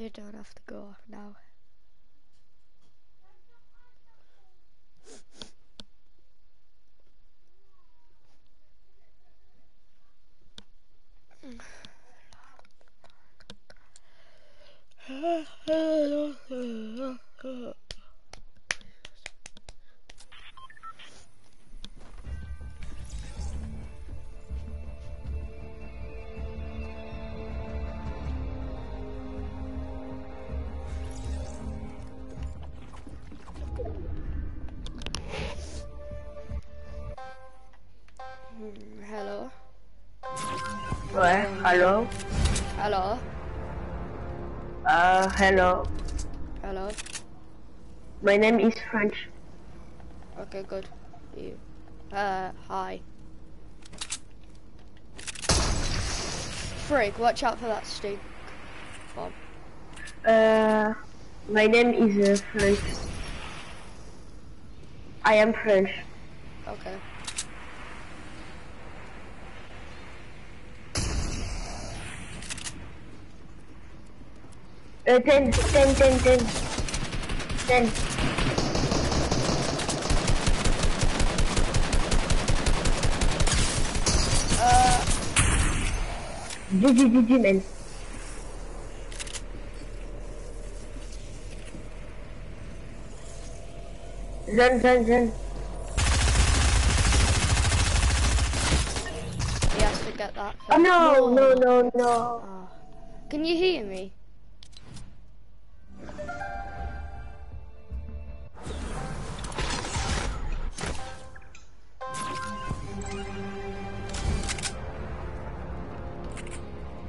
you don't have to go off now. Hello. Hello. My name is French. Okay, good. You. Uh, hi. Frig, watch out for that stink bomb. Uh, my name is uh, French. I am French. Okay. Uh, 10, 10, 10, 10. 10. Uh, GG, GG, man. Run, run, run. he has to get that. Oh, no, first. no, no, no. Ah. Can you hear me?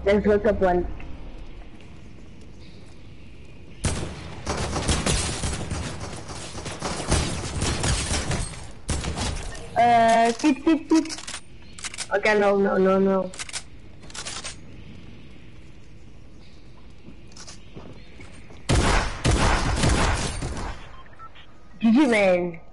Let's look up one. Uh, sit, sit, sit. Okay, no, no, no, no. GG, man.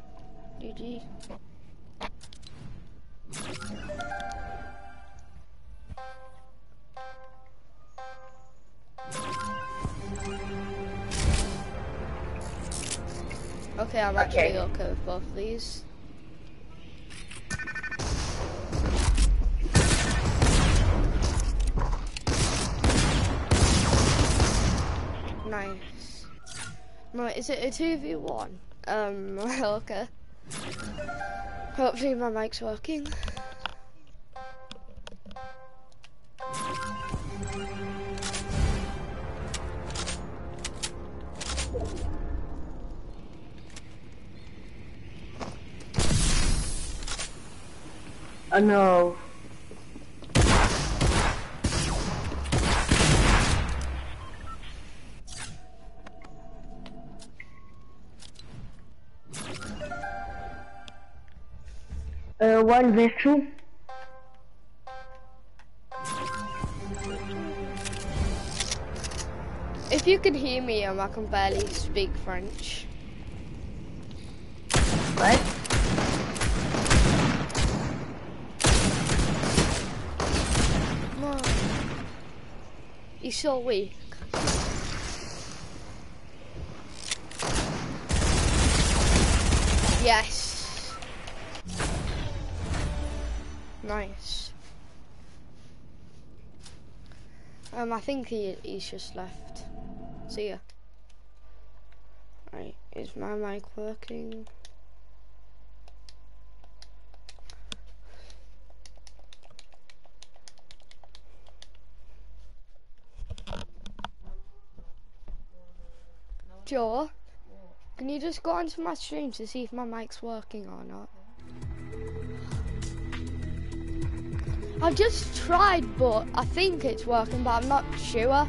Okay, I'm actually Okay. okay with both of these. Nice. Right, is it a 2v1? Um, okay. Hopefully my mic's working. Oh no. Uh, one vessel. If you can hear me, um, I can barely speak French. What? Come on. He's so weak. Yes. Nice. Um, I think he he's just left. See ya. Right, is my mic working? Joe, can you just go onto my stream to see if my mic's working or not? I've just tried, but I think it's working, but I'm not sure.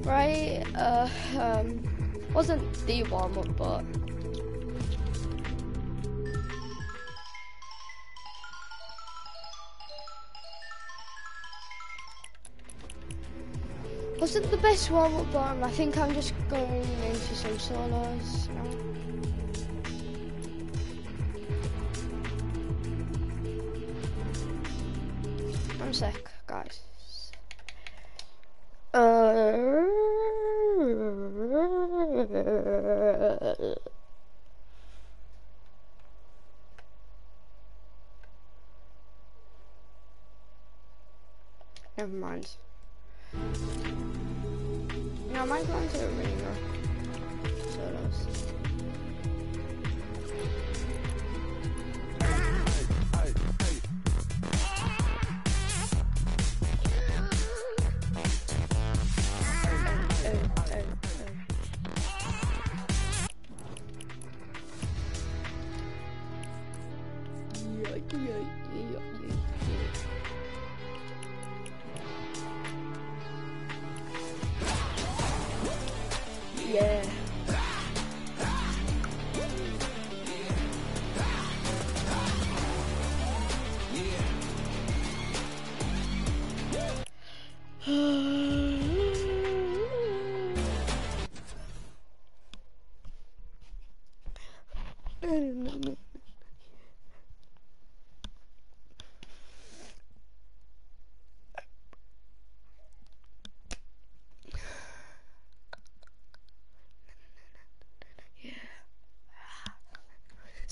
Right, uh, um, wasn't the warm up, but wasn't the best warm up bottom. I think I'm just going into some solos I'm sick, guys. Uh... Never mind. No, I going to arena. Solos.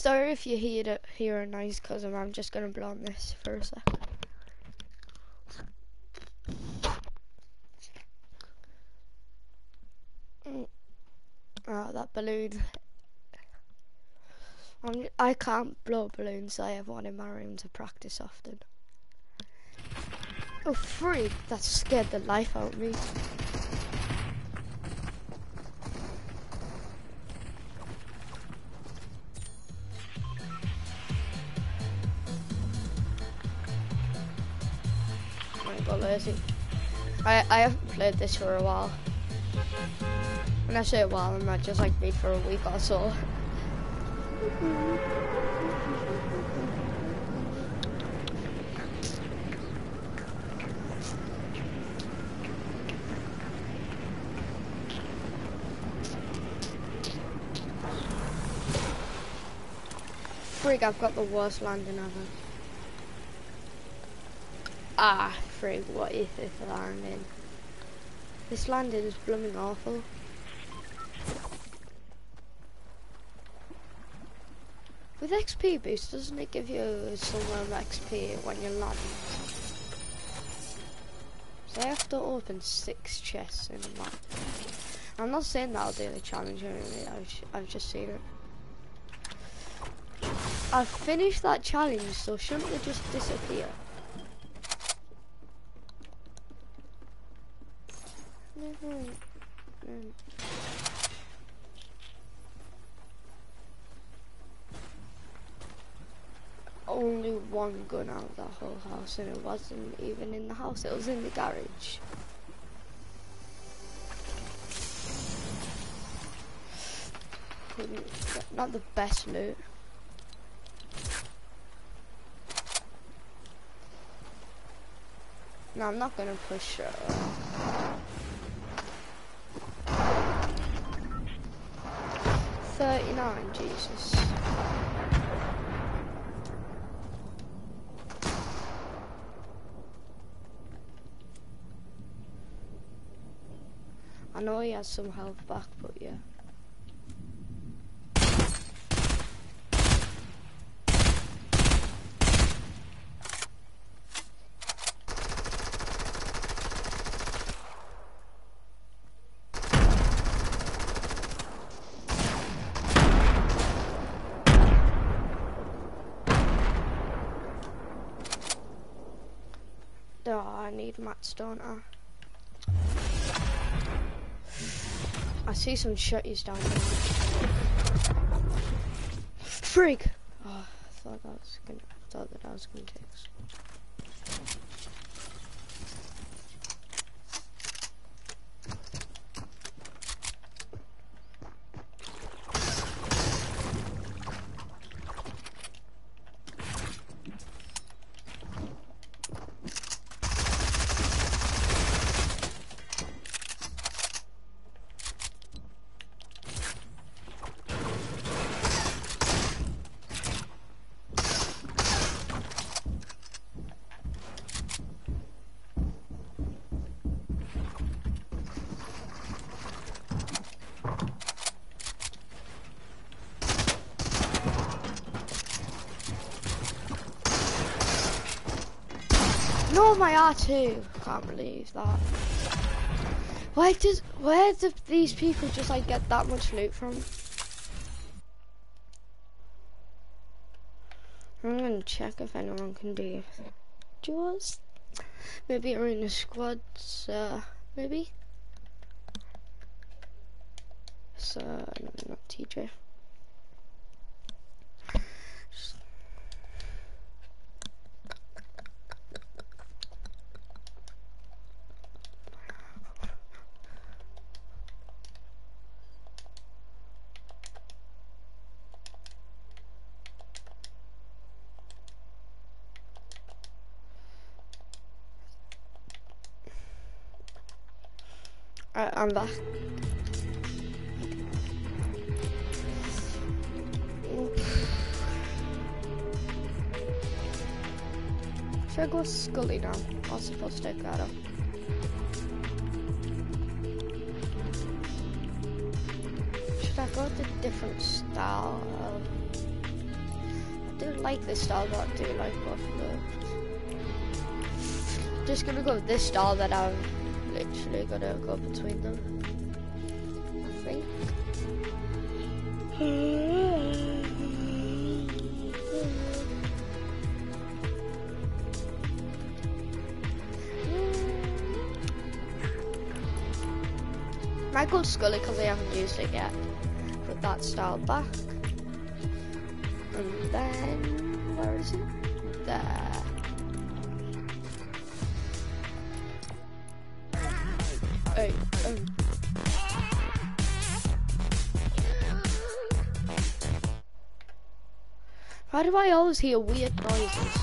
Sorry if you hear hear a noise because I'm, just gonna blow on this for a sec. Oh, that balloon. I'm, I can't blow balloons. I have one in my room to practice often. Oh, freak! That scared the life out of me. I got. I I haven't played this for a while. When I say a while, I might just like be for a week or so. Frig, I've got the worst landing ever. Ah, frig, what is this landing? This landing is blooming awful. With XP boost, doesn't it give you some um, XP when you land? So I have to open six chests in a map. I'm not saying that'll do the challenge anything, I've, I've just seen it. I've finished that challenge, so shouldn't they just disappear? Only one gun out of that whole house, and it wasn't even in the house, it was in the garage. Not the best loot. No, I'm not gonna push it. Thirty-nine, Jesus. I know he has some health back, but yeah. Oh, I need mats, don't I? I see some shutties down there. Frig! Oh, I thought that was gonna thought that I was gonna take some. No, my R2. can't believe that. Why does where do these people just like get that much loot from? I'm gonna check if anyone can do duels. Maybe arena squads, uh, maybe. So, not TJ. Alright, I'm back. Should I go Scully now? I was supposed to take that up. Should I go with a different style? I do like this style, but I do like both of those. Just gonna go with this style that I've literally gonna go between them. I think. Michael Scully because I haven't used it yet. Put that style back. And then, where is it? There. Why do I always hear weird noises?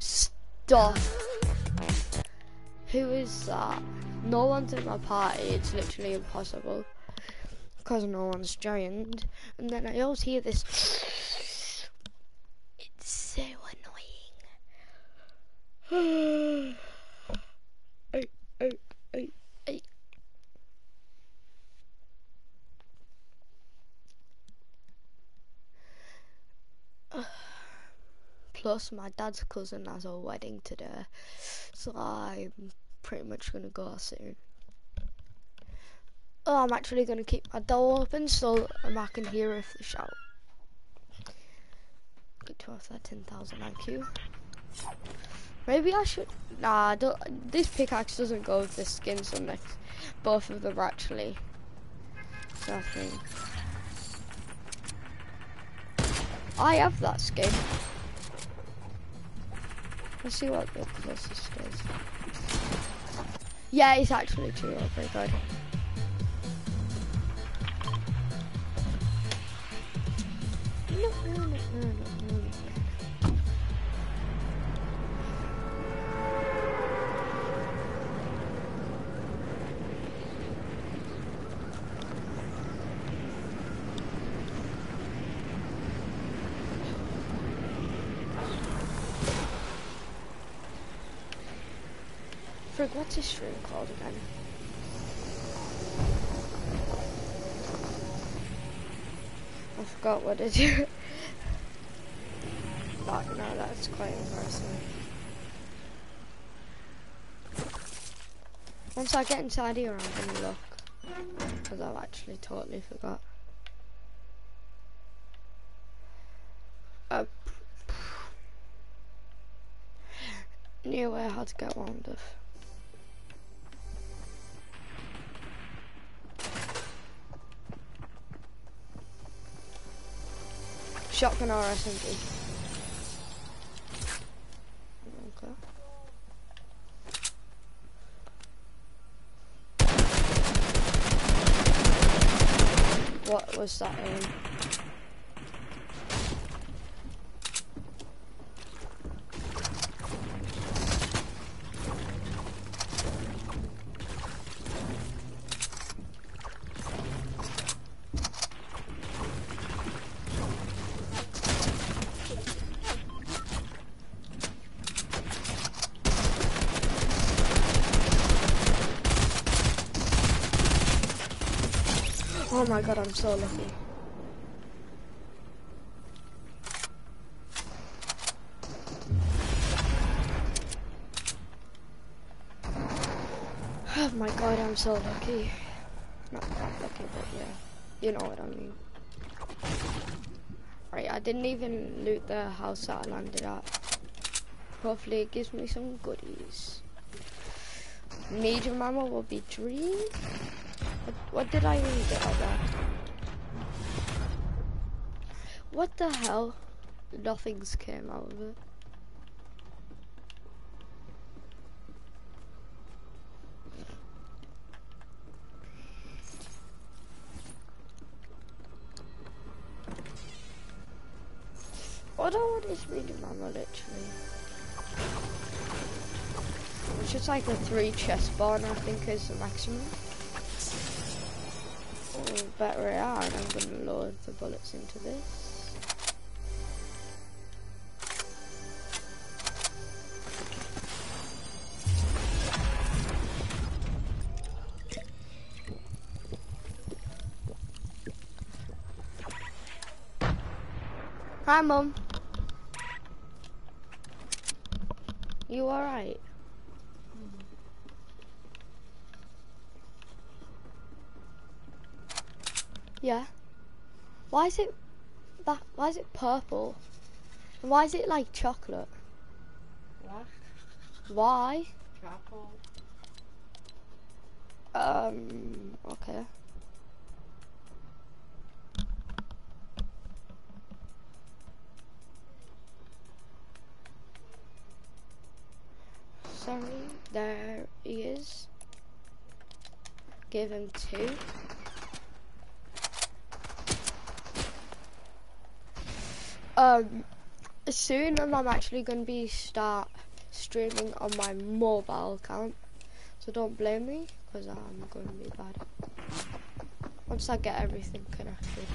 Stop. Who is that? No one's in my party, it's literally impossible. Because no one's joined. And then I always hear this. It's so annoying. Hey, hey, hey, hey. Plus, my dad's cousin has a wedding today, so I'm pretty much gonna go soon. Oh, I'm actually gonna keep my door open so I can hear if they shout. Good to have that 10,000 IQ. Maybe I should. Nah, this pickaxe doesn't go with this skin, so next, both of them actually. So I think. I have that skin. Let's see what the closest is. Yeah, it's actually true. Oh, good. No, no, no, no, no, no. Frig, what's his stream called again? I forgot what it is. no, no, that's quite impressive. Once I get inside here, I'm gonna look. Because I've actually totally forgot. Uh, knew how to get wound of. Shotgun or SMG. What was that aim? Oh my god, I'm so lucky. Oh my god, I'm so lucky. Not that lucky, but yeah. You know what I mean. Right, I didn't even loot the house that I landed at. Hopefully it gives me some goodies. Medium ammo will be dream. What, did I even get out there? What the hell? Nothing's came out of it. I don't want this medium ammo literally. It's just like a three chest bar I think is the maximum. It are and I'm gonna load the bullets into this. Hi, Mum. You alright? Yeah. Why is it that why is it purple? And why is it like chocolate? What? Why? Purple? Um okay. Sorry, there he is. Give him two. Um, soon I'm actually going to be start streaming on my mobile account. So don't blame me, because I'm going to be bad. Once I get everything connected.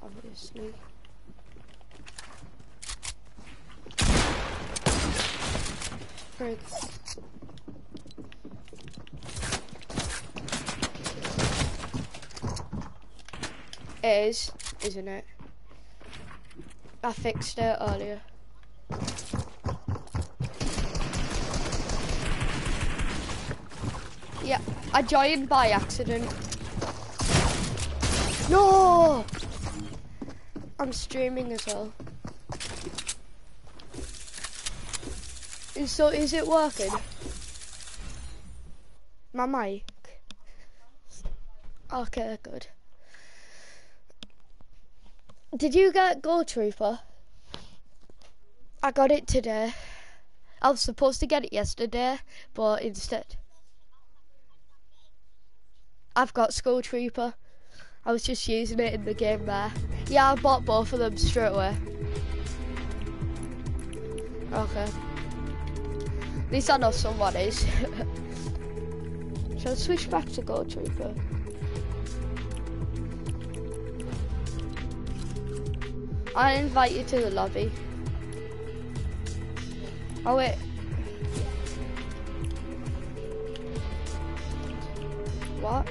Obviously. Frig. It is, isn't it? I fixed it earlier. Yeah, I joined by accident. No! I'm streaming as well. So is it working? My mic? Okay, good. Did you get Gold Trooper? I got it today. I was supposed to get it yesterday, but instead... I've got Skull Trooper. I was just using it in the game there. Yeah, I bought both of them straight away. Okay. At least I know someone is. Shall I switch back to Gold Trooper? I'll invite you to the lobby. Oh wait. What?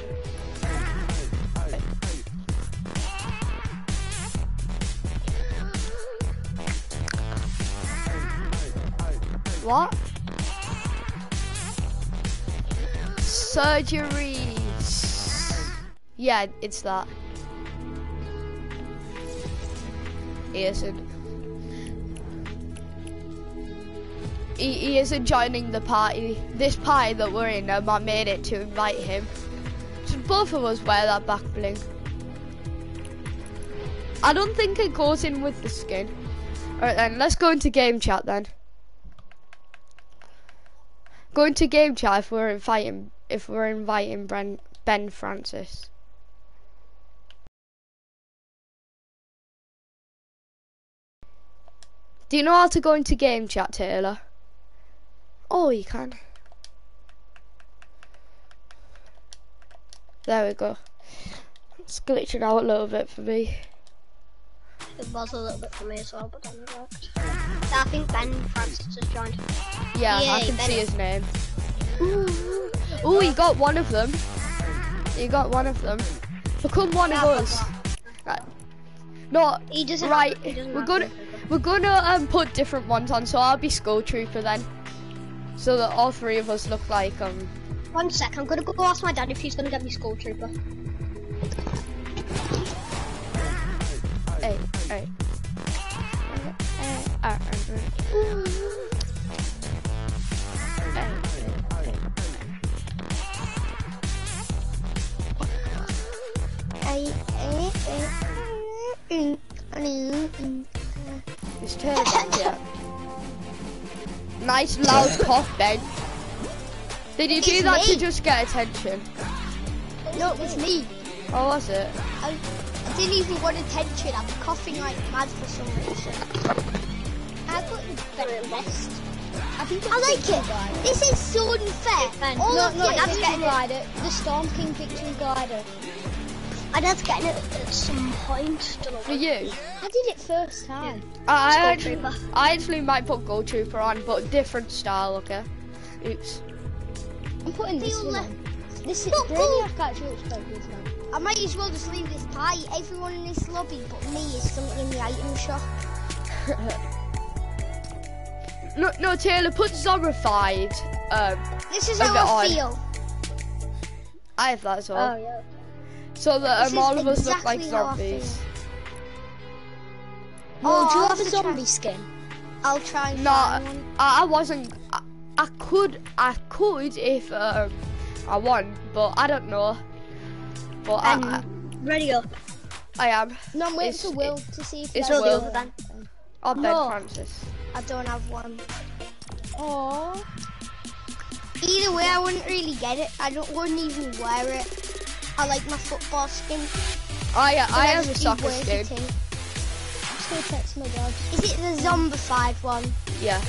What? Surgeries. Yeah, it's that. He isn't. He, isn't joining the party. This party that we're in, um, I made it to invite him. Should both of us wear that back bling. I don't think it goes in with the skin. Alright then, let's go into game chat then. Go into game chat if we're inviting if we're inviting ben Francis. Do you know how to go into game chat, Taylor? Oh, you can. There we go. It's glitching out a little bit for me. It was a little bit for me as well, but then it worked. I think Ben Francis has joined. Yeah, I can Ben see his name. Ooh, you got one of them. You got one of them. Become one of us. Right. No, He doesn't. right. He doesn't We're have gonna. We're gonna um put different ones on. So I'll be Skull Trooper then. so that all three of us look like um. One sec, I'm gonna go ask my dad if he's gonna get me Skull Trooper. Hey, hey. Uh, uh, It's turned up yet. Nice loud cough, Ben. Did you do that to just get attention? No, it was me. Or was it? I, I didn't even want attention. I'm coughing like mad for some reason. I got the better vest. I think I like it. This is so unfair. All no, of no, dad's it's getting it. The Storm King Victory glider. My dad's getting it at some point. For you? I did it first time. I, I, actually, I actually might put Gold Trooper on, but different style, okay? Oops. I'm putting this one on. This is Look, Brainiac actually looks quite good now. I might as well just leave this pie. Everyone in this lobby but me is something in the item shop. No, no, Taylor, put Zombified. Um, This is how bit I odd. feel. I have that as well. Oh yeah. So that um, all of us look like exactly how I zombies. Oh, Oh, do you I'll have a have to try- zombie skin? I'll try and No, find one. I, I wasn't. I, I could, I could if um, I won, but I don't know. But I, I, Ready up. I am. No, I'm waiting It's- for Will to see if it's he has Will. one. then. I'll Ben No. Francis. I don't have one. Aww. Either way, I wouldn't really get it. I don't wouldn't even wear it. I like my football skin. I, I but have a soccer skin. thing. I'm still text my dad. Is it the zombified one? Yeah.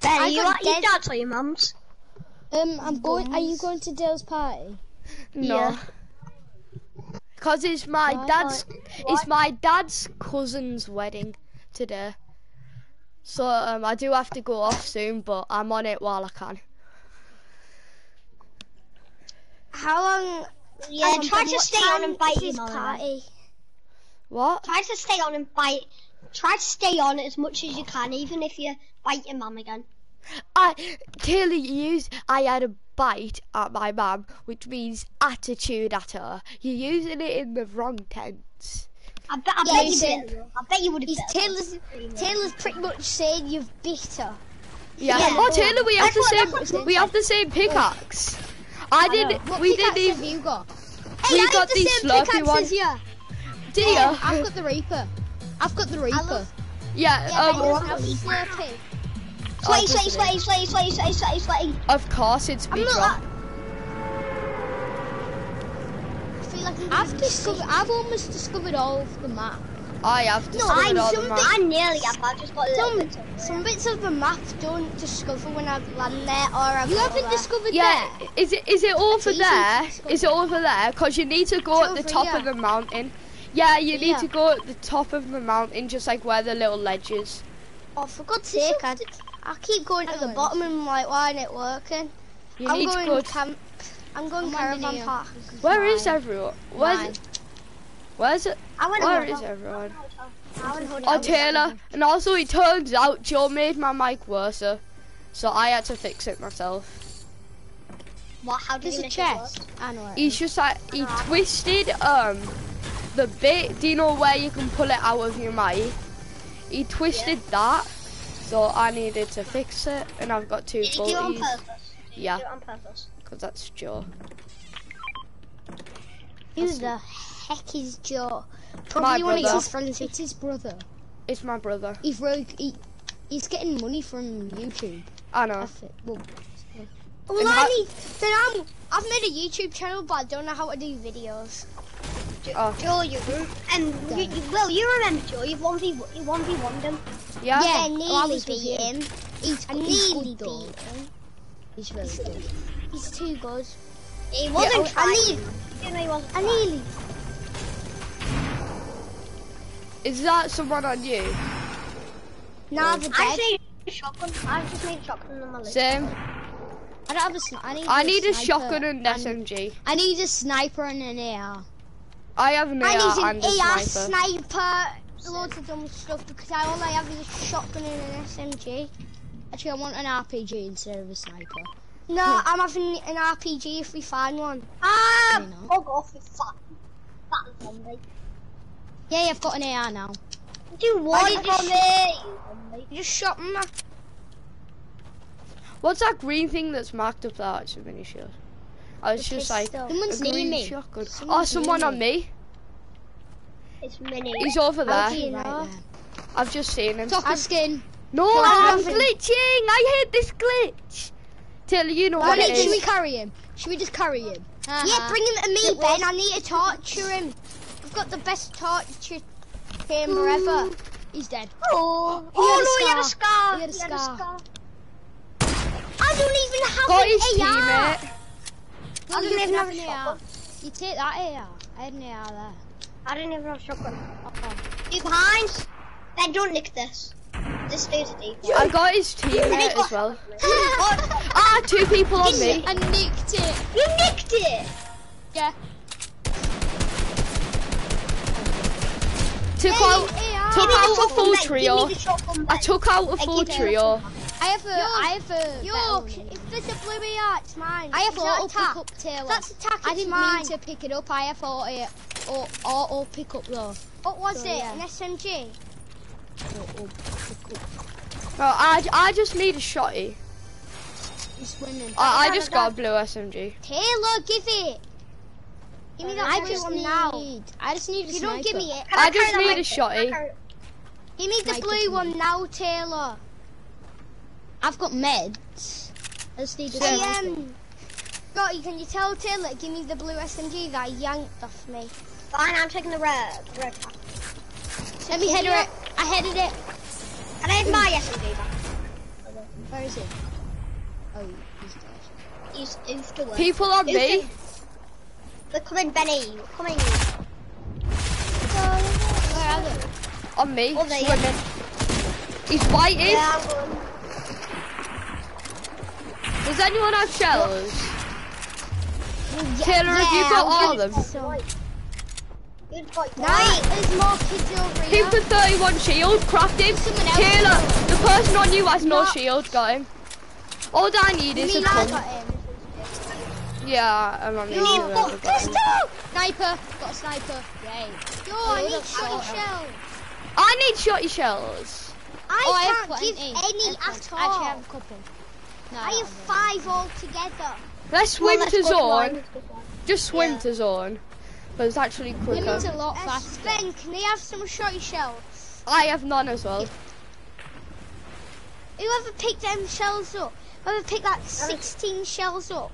Ben, Are you you at at your your dad's or your mum's? Um, I'm going. Are you going to Dale's party? No. Yeah. Cause it's my Why? dad's, it's my dad's cousin's wedding today. So um, I do have to go off soon, but I'm on it while I can. How long? Yeah, um, try to stay on and bite is your this mum. party. What? Try to stay on and bite. Try to stay on as much as you can, even if you bite your mum again. I Taylor used I had a bite at my mum, which means attitude at her. You're using it in the wrong tense. I bet, I Yeah, bet you you did. did. I bet you would have He's. Taylor's. Taylor's pretty much saying you've beat her. Yeah. Yeah. Oh Taylor, we have That's what- the that's what same. We have the same pickaxe. I did. What We did these. you got? We I got the the slurpy pickaxe one. Do you? Oh, I've got the Reaper. I've got the Reaper. love- Yeah. Yeah, Um, I don't have Slurpee. Sweaty, Oh, sweaty, sweaty, sweaty, sweaty, sweaty, sweaty, sweaty. of course, it's I'm big I feel like I've discovered. I've almost discovered all of the map. I have I, discovered all the some map. I nearly have. I've just got a little Some, bit. some bits of the map don't discover when I land there or I You haven't there. discovered Yeah, that. is it is it over easy there? to discover. Is it over there? Cause you need to go It's at the top here. of the mountain. Yeah, you need Yeah. to go at the top of the mountain, just like where the little ledge is. Oh, for God's sake, I, I keep going to the bottom and I'm like, why isn't it working? You I'm need going to go. camp. I'm going I'm caravan park. where is Mine. everyone? Where's Mine. it? Where's it? I went Where over. is everyone? I went over. Oh, Taylor. And also, it turns out Joe made my mic worse, so I had to fix it myself. What? How did There's you a make it chest. work? I know it. He's just like he twisted um the bit. Do you know where you can pull it out of your mic? He twisted that, so I needed to fix it, and I've got two Did you do it on bullies. purpose? Yeah. You do it on purpose. Because that's Joe. Who the heck is Joe? Probably one of his friends. It's his brother. It's my brother. He's really. He, he's getting money from YouTube. I I know. well, Well, And I need. Then I'm. I've made a YouTube channel, but I don't know how to do videos. Oh, Joe, you and you, you, well, you remember Joe? You've one v you one v one them. yeah. Yeah, I I nearly with beat him. him. he's, I nearly good beat him. He's very good. He's too good. He wasn't I- I trying. need- You know he wasn't I nearly. Is that someone on you? Now the I dead. just need a shotgun. I just need a shotgun on my list. Same. I don't have a sniper. I need. I need a sniper shotgun and an SMG. I need a sniper and an AR. I have an I need and an a AR sniper. sniper. loads of dumb stuff because I all I have is a shotgun and an SMG. Actually, I want an RPG instead of a sniper. No, I'm having an RPG if we find one. Ah, You know. bug off with fat, fat zombie. Yeah, I've got an AR now. Do what did from you me? You just shot me. What's that green thing that's marked up there? It's a mini shield. I was just like Someone's near me. shotgun. Oh, someone on me. It's mini. He's over there. you Right there. I've just seen him. Soccer skin. No, I'm I'm glitching. I hate this glitch. Taylor, you know Why what it don't, should we carry him? Should we just carry him? Yeah, Uh-huh. bring him to me, It Ben. was- I need to torture him. I've got the best torture chamber ever. He's dead. Oh, He oh had a no, he had a scar. scar. He had a scar. I don't even have Got an his AR. teammate. No, I you didn't can even have have an a AR. shotgun. You take that AR. I had an AR there. I didn't even have a shotgun. You behind? Then don't nick this. This dude's deep. I got his teammate as well. Ah, two people on me. I nicked it. You nicked it! Yeah. Took Hey, out, AR. Ah. took Give me the out a full Ben. trio. Give me the shotgun, I took out a Hey, full give me the trio. I have a. I have a. Yo, better one. if there's a blue AR, it's mine. I have auto pick up Taylor. That's attack, I didn't mine. mean to pick it up. I have auto, auto, auto pick up though. What was So, it? yeah. An SMG? Auto pick up. No, I, I just need a shotty. He's swimming. I, I just got a blue SMG. Taylor, give it. Give me that I just one need. now. I just need a If you don't give me it, Can I just need a shotty. Can I give me the blue one now, Taylor. I've got meds. I just need a Hey, sniper. um, Scotty, can you tell Taylor give me the blue SMG that he yanked off me? Fine, I'm taking the red. Red pack. Let me header it. I headed it. Can I have my SMG back? Where is he? Oh, he's dead. He's oofed to. People on me. We're coming, Benny. We're coming. Where are they? On me. Oh, there Swimming. He's whiting. Yeah, Does anyone have shells? Taylor, have you got all of them? So. Good boy. Right. there's more kids over here. Keep 31 shield, craft him. Taylor, the person on you has no No. shield, got him. All I need is Me a and I gun. got him. Yeah, I'm on You need you. fuck pistol! Sniper. Got a sniper. Yay. Yo, I Oh, need that's shotty shells. I need shotty shells. I oh, can't plenty. give any I have at plenty. all. Actually, I have a couple. No, I have any. five altogether. Let's swim Well, to let's go zone. Just swim Yeah. to zone. But it's actually quicker. Women's a lot Uh, faster. Ben, can they have some shotty shells? I have none as well. Whoever picked them shells up, whoever picked like 16 shells up,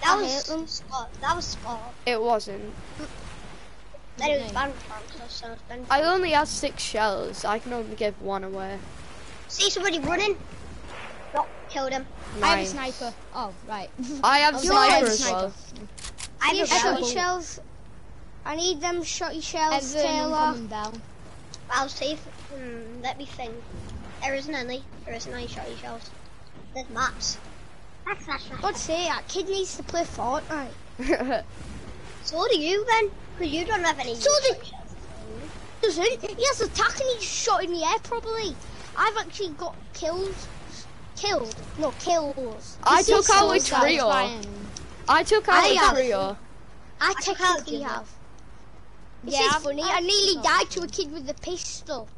That I was hate them. spot. That was spot. It wasn't. Then it was Okay. so it's. I only had six shells. I can only give one away. See somebody running. No, killed him. I have a sniper. Oh, right. I have sniper I as well. I need have a shotty shells. I need them shotty shells, Everyone Taylor. coming down. I'll see if. Hmm, let me think. There isn't any. There isn't any shotty shells. There's maps. God's sake, that kid needs to play Fortnite. So do you then? Because you don't have any. So do- Doesn't? He has attack and he's shot in the air probably. I've actually got kills. Killed. No, kills. I took out a trio. I took out I a trio. I I took out technically Jimbo. have. This Yeah, is funny. I I've- nearly died to a kid with a pistol.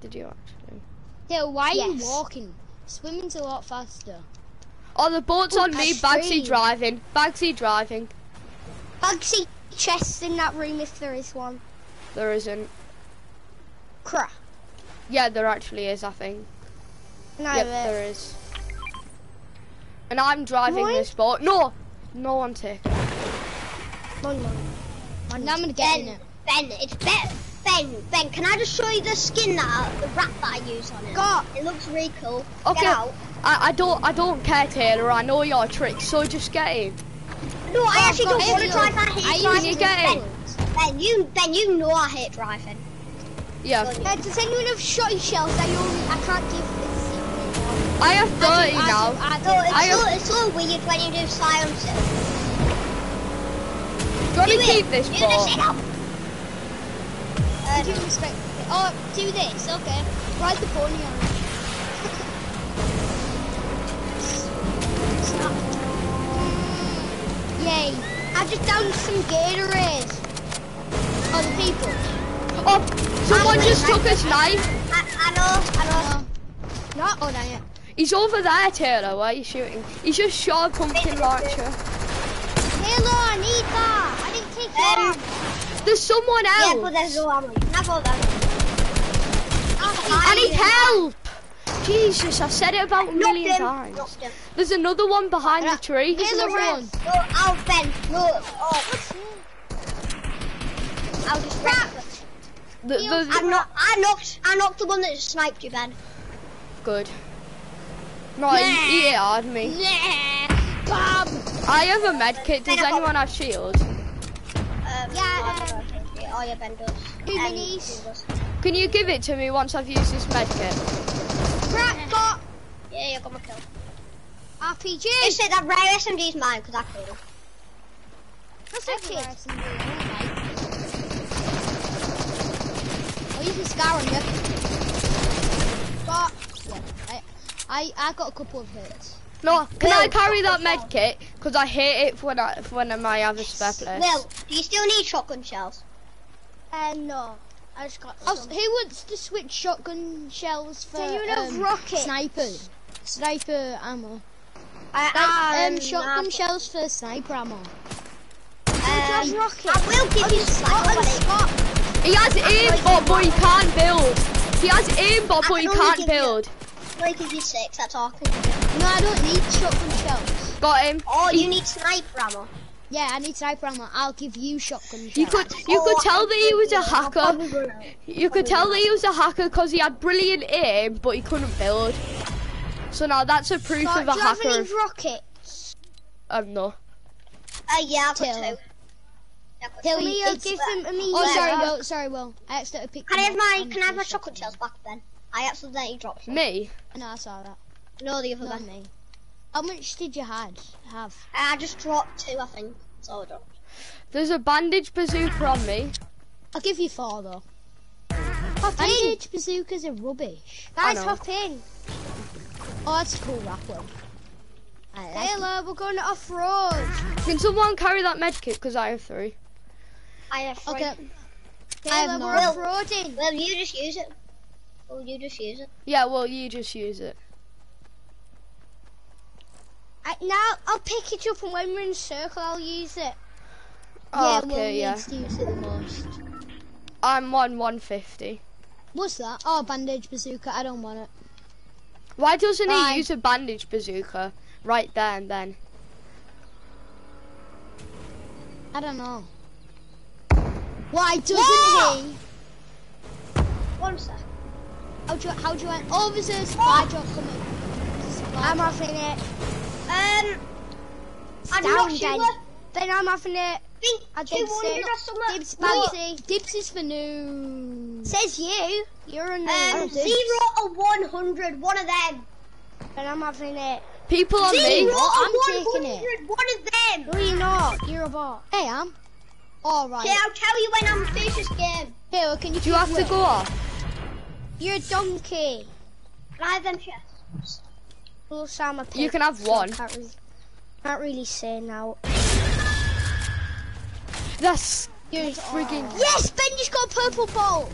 Did you actually? Yeah, why are Yes. you walking? Swimming's a lot faster. Oh, the boat's on me. that's Bagsy strange. driving. Bagsy driving. Bugsy chests in that room if there is one. There isn't. Crap. Yeah, there actually is, I think. No, yep, there. there is. And I'm driving What? this boat. No! No one take. Mon, mon. And I'm gonna get in Ben, it. Ben, it's Ben. Ben, Ben, can I just show you the skin that uh, the wrap that I use on it? Got. It looks really cool. Okay. I, I don't I don't care, Taylor. I know your tricks, so just get in. No, I actually don't want to it. drive. I hate driving. usually get in. ben, you, Ben, you know I hate driving. Yeah. Uh, does anyone have shotty shells? I only I can't give one. I have 30 I do, now. I do, No, it's, I so, have- it's so weird when you do. Do you Do to it. keep this Do boat? sit up. Uh, you respect? Oh, do this. Okay. Ride the pony on it. Yay! I've just downed some Gatorade. The people. Oh, someone just took his knife. I, I know, I know. No. Oh, dang it. He's over there, Taylor. Why are you shooting? He's just shot a pumpkin launcher. Taylor, I need that. I didn't take Um. There's someone else. yeah, but there's no ammo. I have all them? I need help. Jesus, I've said it about a million Knocked him. times. There's another one behind the tree. There's Taylor, another run. one. No, I'll Ben. No, oh. I'll just wreck it. The, the, I knocked, I knocked, I knocked the one that sniped you, Ben. good. Right, he, he had me. Yeah. Bob. I have a med kit. Does anyone have shield? Um, Yeah, um, don't think- yeah, oh yeah, Ben does. Two Um, does. Can you give it to me once I've used this med kit? Crack got Yeah, yeah, got my kill. RPG. You said that rare SMG's mine because I killed him. That's okay. Oh, you can scar on you. But yeah, I, I, I got a couple of hits. No, can I carry that shotgun med shell. kit? Because I hate it when I when I have a spare place. Will, do you still need shotgun shells? Uh, no. I just got. Oh, who wants to switch shotgun shells for Do you have um, rockets? snipers? Sniper ammo. I, Like, um, shotgun nah, shells for sniper ammo. um, rockets? I will give you Scott sniper and He has aimbot, but he can't build. He has aimbot, but he can only can't build. I'll give you six, that's all I can give you. No, I don't need shotgun shells. Got him. Oh, He- you need sniper ammo. Yeah, I need sniper ammo. I'll give you shotgun shells. You could you could Oh, tell that he was a I'll hacker. probably run out. You could tell that he was a hacker because he had brilliant aim, but he couldn't build. So now that's a proof Scott, of a do you have hacker. any of- rockets? Um, no. Uh, yeah, I've got Till. two. Yeah, I've Till two. me, You'll give that- them to me. Oh, sorry, Uh, Will. Sorry, Will. I accidentally picked. Can I have my Can I have my put shotgun shells back then? I accidentally dropped them. Me? No, I saw that. No, the other Not one. me. How much did you had have? I just dropped two, I think. That's all I dropped. There's a bandage bazooka on me. I'll give you four though. Hop in. Bandage bazookas are rubbish. Guys, know. hop in. Oh, that's a cool rifle. I like it. Taylor, we're going off-road. Can someone carry that med kit? Because I have three. I have three. Okay. I Taylor, have we're off-roading. Well, you just use it. Well, you just use it. Yeah, well, you just use it. I, now, I'll pick it up and when we're in a circle, I'll use it. Oh, yeah, okay, yeah. to use it the most. I'm on 150. What's that? Oh, bandage bazooka. I don't want it. Why doesn't Right. he use a bandage bazooka right there and then? I don't know. Why doesn't he? One sec. How do you, how do you? Oh, there's oh! a supply drop coming. There's a supply I'm drop. having it. Um, I'm Down, not then. sure. Then I'm having it. think I did 200 say- or something. Dibs, No, Dibs is for new. Says you. You're a Um, no. zero or 100, one of them. And I'm having it. People on me. Zero or I'm taking it. one of them. No, you're not. You're a bot. Hey, I'm. All right. Okay, I'll tell you when I'm finished this game. Here, can you? Do you have to go off? You're a donkey. Can I have them chests? A pig. You can have so I one. Can't really, can't really say now. That's you're freaking. Yes, Ben just got a purple ball.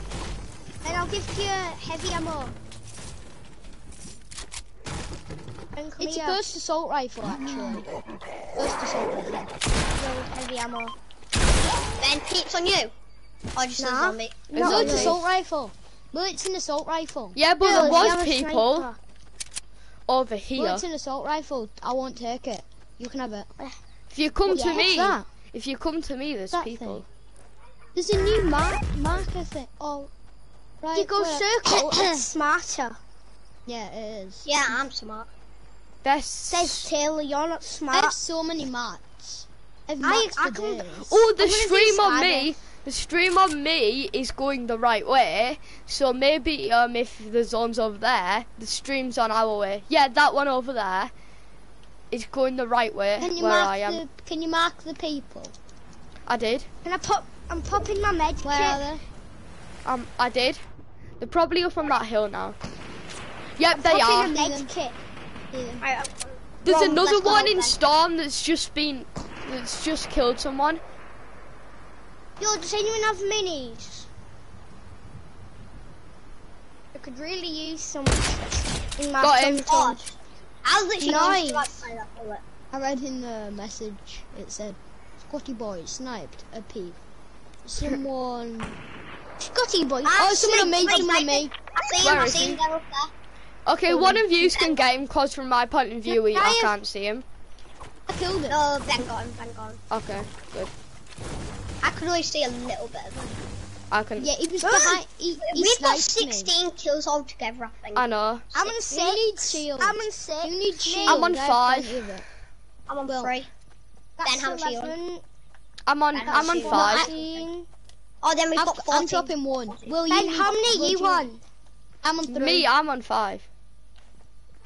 And I'll give you heavy ammo. Ben, It's a here. burst assault rifle, actually. Burst assault rifle. No, heavy ammo. Ben, peeps on you. I just Nah. on me. It's No, it's assault rifle. Well, it's an assault rifle. Yeah, but No, there was people sniper. Over Well, it's an assault rifle. I won't take it. You can have it. If you come to me, that? if you come to me, there's That people. thing. There's a new mark marker thing. Oh, right. You go where- circle, it's smarter. Yeah, it is. Yeah, I'm smart. There's Says Taylor, you're not I smart. have so many mats. I I- I can- Oh, the I'm gonna do stream on me, the stream on me is going the right way. So maybe um, if the zone's over there, the stream's on our way. Yeah, that one over there is going the right way Can you where mark I am. the? Can you mark the people? I did. Can I pop? I'm popping my med Where kit. are they? Um, I did. They're probably up on that hill now. Yep, they Popping are. a med kit. Yeah. I'm- There's Wrong, another one in. Storm that's just been, that's just killed someone. Yo, does anyone have minis? I could really use some in my Got him. tum-tum. God. I was literally going to Nice. find that bullet. I read in the message, it said, Scotty boy sniped a peep. Someone... Scotty boy. Oh, someone on me, someone on snake. me. I see him, I see he? him, they're up there. Okay, one of you can get him, cause from my point of view, I Ryan. can't see him. I killed him. Oh, no, Ben got him, Ben got him. Okay, good. I could only see a little bit of him. I can. Yeah, he was Run. behind... He, he We've got sniped me. 16 kills altogether, I think. I know. I'm on You six. need shield. I'm on six. You need shield. I'm on five. plenty of it. I'm on well, three. That's Ben, how much are you on? 11. I'm on. Ben, I'm on how five. much Fourteen. Oh, then we've I've, got I'm dropping one. Will Ben, you? how many you on? I'm on three. Me, I'm on five.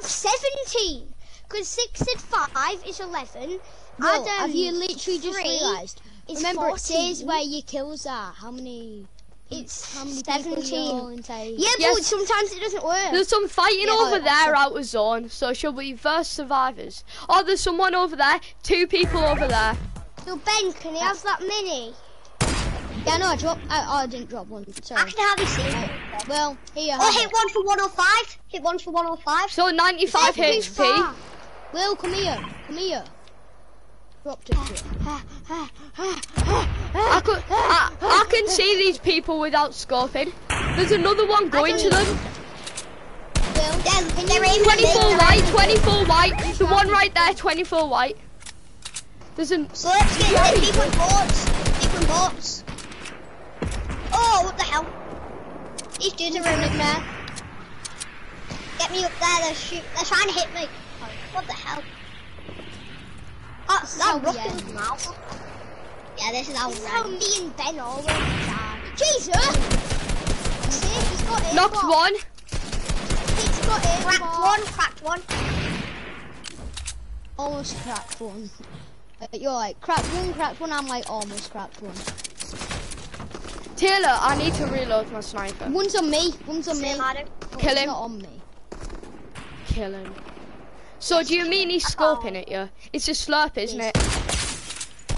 17. Because 6 and 5 is 11. Will, Add, um, have you literally just realised? Is Remember, it says 14. where your kills are. How many? It's How many 17. people you're in take? Yeah, Yes. but sometimes it doesn't work. There's some fighting Yeah, over I- there out of zone. So shall we first survivors? Oh, there's someone over there. Two people over there. So Ben, can you have that mini? Yeah, no, I dropped. I, oh, I didn't drop one. Sorry. I Sorry. can hardly see it. Well, here. Oh, have hit it. one for 105. Hit one for 105. So 95 Ben, who's HP. far? Will, come here. Come here. Dropped it. I could. I, I can see these people without scoping. There's another one going to them. Will, They're, they're aiming at me. 24 white. 24 white. The one right there. 24 white. There's an. So let's get boats. Oh, what the hell? These dudes are running there. Get me up there. They're shoot. They're trying to hit me. What the hell? Oh, that end. mouse. Yeah, this is how This is how me and Ben always die. Jesus! See, he's got it. Knocked one. He's got it. Cracked one. Cracked one. almost cracked one. Uh, you're like cracked one, cracked one. I'm like almost cracked one. Taylor, I need to reload my sniper. One's on me. One's on me. Same Adam. Kill it's him. Not on me. Kill him. So do you mean he's scoping at you? It's a slurp, isn't it?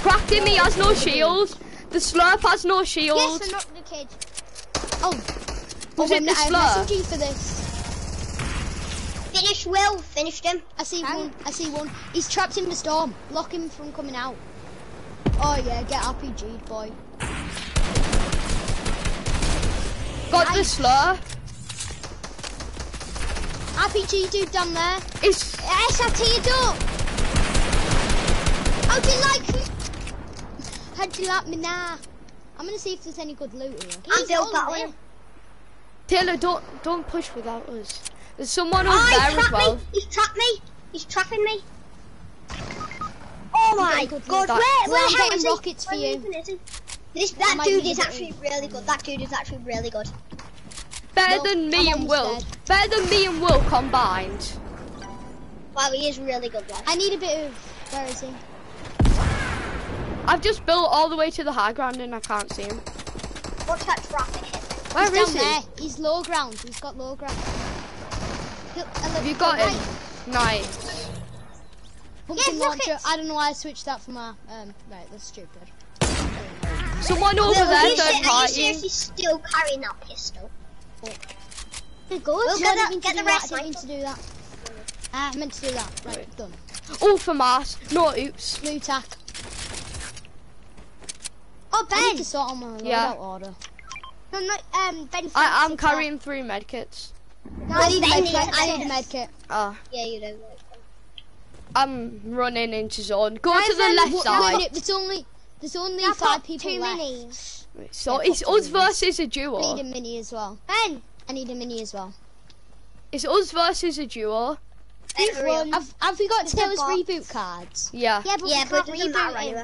Cracked him, he has no shield. The slurp has no shield. Yes, I knocked the kid. Oh. Was oh, it the I slur? messaged you for this. Finish Will. Finished him. I see Hang- one. I see one. He's trapped in the storm. Block him from coming out. Oh yeah, get RPG'd, boy. Got the slur. RPG dude down there. It's Yes, I teed up. How'd you like me? How'd you like me now? I'm gonna see if there's any good loot here. I'm He's still battling. Taylor. Don't don't push without us. There's someone over ah, Oh, he there as well. me. He's trapped me. He's trapping me. Oh my Getting good god, loot. where, Well, where I'm the hell getting is he? for Where you. even is he? This, that dude is actually really good. That dude is actually really good. Better No, than me I'm and Will. dead. Better than me and Will combined. Wow, he is really good, lad. I need a bit of. Where is he? I've just built all the way to the high ground and I can't see him. Watch that traffic hit. Where He's is down he? there. He's low ground. He's got low ground. Look, uh, look, Have you got right. him? Nice. Pumpkin Yes, launcher. rockets. I don't know why I switched that from our. Um, right, that's stupid. Someone over Will, there, third ser- are you seriously still carrying that pistol? Good. We'll No, get that- to get the rest, I didn't mean to do that. I meant to do that. Right, done. All for mass. No oops. Blue tack. Oh, I need Ben. to sort on my Yeah. order. No, not, um, Ben. I, I'm Francis, carrying three medkits. No, I need a Ben med needs kit. a I need a med med kit. Ah, Yeah, you do. I'm running into zone. Go Guys, to the left side. no, no, there's only there's only I've five people left. minis. So Yeah, it's pop us two versus I need a mini as well. Ben. I need a mini as well. It's us versus a duo. Have, have we got It's a Taylor's reboot cards? Yeah. Yeah, but Yeah, we but can't it doesn't matter reboot him.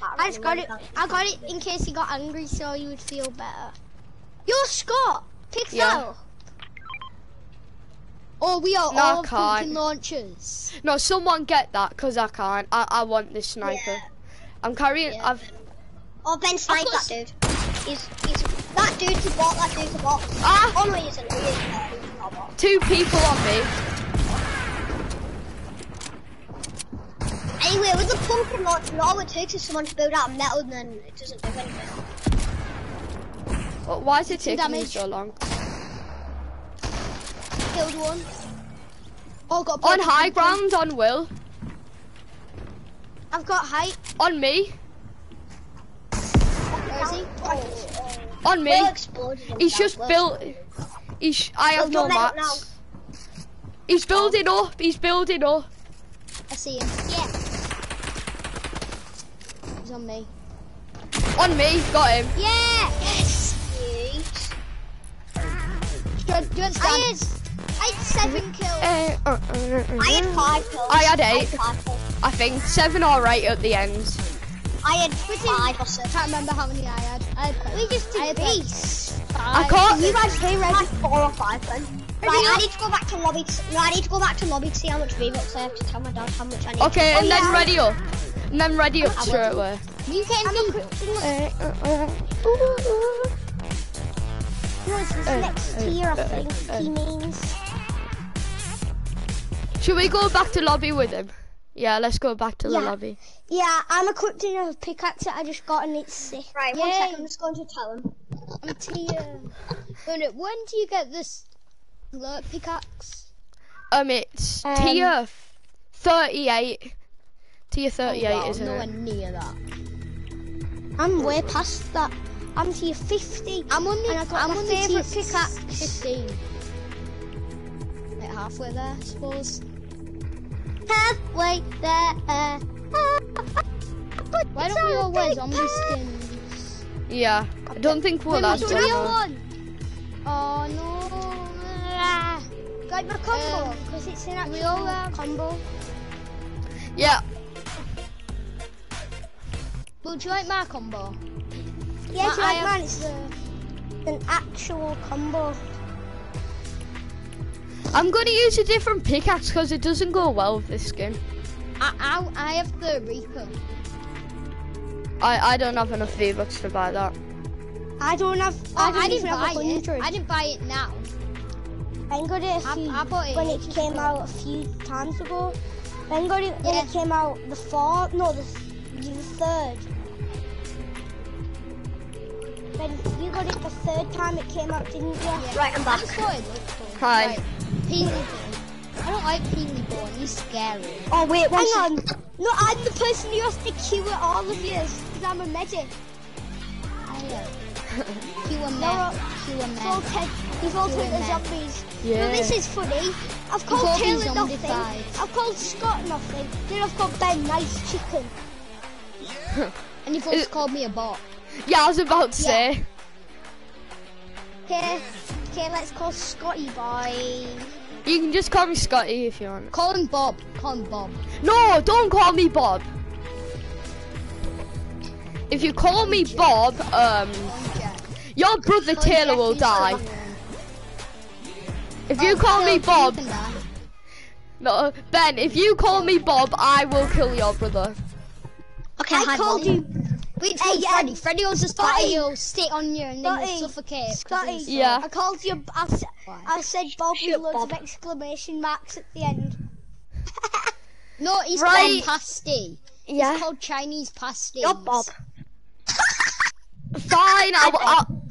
matter I just got it. I got it in case he got angry, so you would feel better. Yo, Scott, pick Yeah. up. Oh, we are No, all pumpkin launchers. No, someone get that because I can't. I, I want this sniper. Yeah. I'm carrying. Yeah. I've. Oh, Ben sniped got that dude. He's, he's, that dude's a bot, that dude's a bot. Ah! Oh no, he isn't. He is not. He's not a bot. Two people on me. Anyway, with the pumpkin launcher, all it takes is someone to build out metal and then it doesn't do anything. Well, why is it taking damage. so long? Killed one. Oh, got a On high ground, on Will. I've got height. On me. Is he? Oh, On me. He's just Will built. He's. I have no don't let it mats. He's building up. He's building up. I see him. Yeah. He's on me. On me. Got him. Yeah. Yes. Yes. Do you, do you want I had, I had seven kills. Uh, uh, uh, uh, I had five kills. I had eight. five kills. I think seven or eight at the end. I had five or six. can't remember how many I had. I had We just I did had like. I can't. You guys play ready four or five then. Right, I need to go back to lobby. To, no, I need to go back to lobby to see how much V-Bucks I have to tell my dad how much I need. Okay, to. and Oh, then yeah. ready up. And then ready up I straight will. away. You can I'm be. a quick- Uh, uh, uh, ooh, ooh. No, it's this Uh, next uh, tier, I uh, think. uh. he means. Should we go back to lobby with him? Yeah, let's go back to the Yeah. lobby. Yeah, I'm equipped in a pickaxe that I just got and it's sick. Right, one Yay. second, I'm just going to tell him. I'm tier. When, when do you get this alert pickaxe? Um, it's Um, tier 38. Tier 38, oh, wow, isn't nowhere it? near that. I'm way past that. I'm tier 50. I'm on the, And I got I'm my on the favourite tier pickaxe. 15. Like halfway there, I suppose. Halfway there. Why don't we all wear zombie skins? Yeah. I don't think we'll Wait, have what's them. the one. Oh no. Ah. Got my combo Um, because it's an do actual we all have- combo. Yeah. Would you like my combo? Yes, I like have man, it's an actual combo. I'm going to use a different pickaxe because it doesn't go well with this skin. I, I, I have the Reaper. I, I don't have enough V-Bucks to buy that. I don't have. Oh, I, don't I didn't have buy a it. hundred. I didn't buy it now. I got it a I- few, I bought it when it came ago. out a few times ago. I got it when Yeah. it came out the fourth, no, the, the third. Then you got it the third time it came out, didn't you? Right, I'm I just thought it looked cool. Hi. Right. Peely Bone. I don't like Peely Bone. He's scary. Oh wait, hang on. No, I'm the person who has to queue at all of you because I'm a medic. Oh, uh, yeah. Cue a No, man. Cue a You've all man. ten, you've all You're the zombies. Yeah. No, this is funny. I've called Taylor nothing. zombified. I've called Scott nothing. Then I've called Ben nice chicken. And you've also It- called me a bot. Yeah, I was about to say. Okay, okay, let's call Scotty boy. You can just call me Scotty if you want. Call him Bob. Call him Bob. No, don't call me Bob. If you call me Bob, um, your brother Taylor will die. If you Oh, call me Bob, you can die. no, Ben, if you call me Bob, I will kill your brother. Okay, I called you. Wait, it's Hey, called yeah. Freddy. Freddy will just Scotty. fire you, sit on you, and then Scotty. you'll suffocate. 'cause Scotty. Yeah. I called you. I, s- I said Bob Shut with loads Bob. of exclamation marks at the end. No, he's Right. called Pasty. Yeah. It's called Chinese pasties. You're Bob. Fine, I'll, I'll,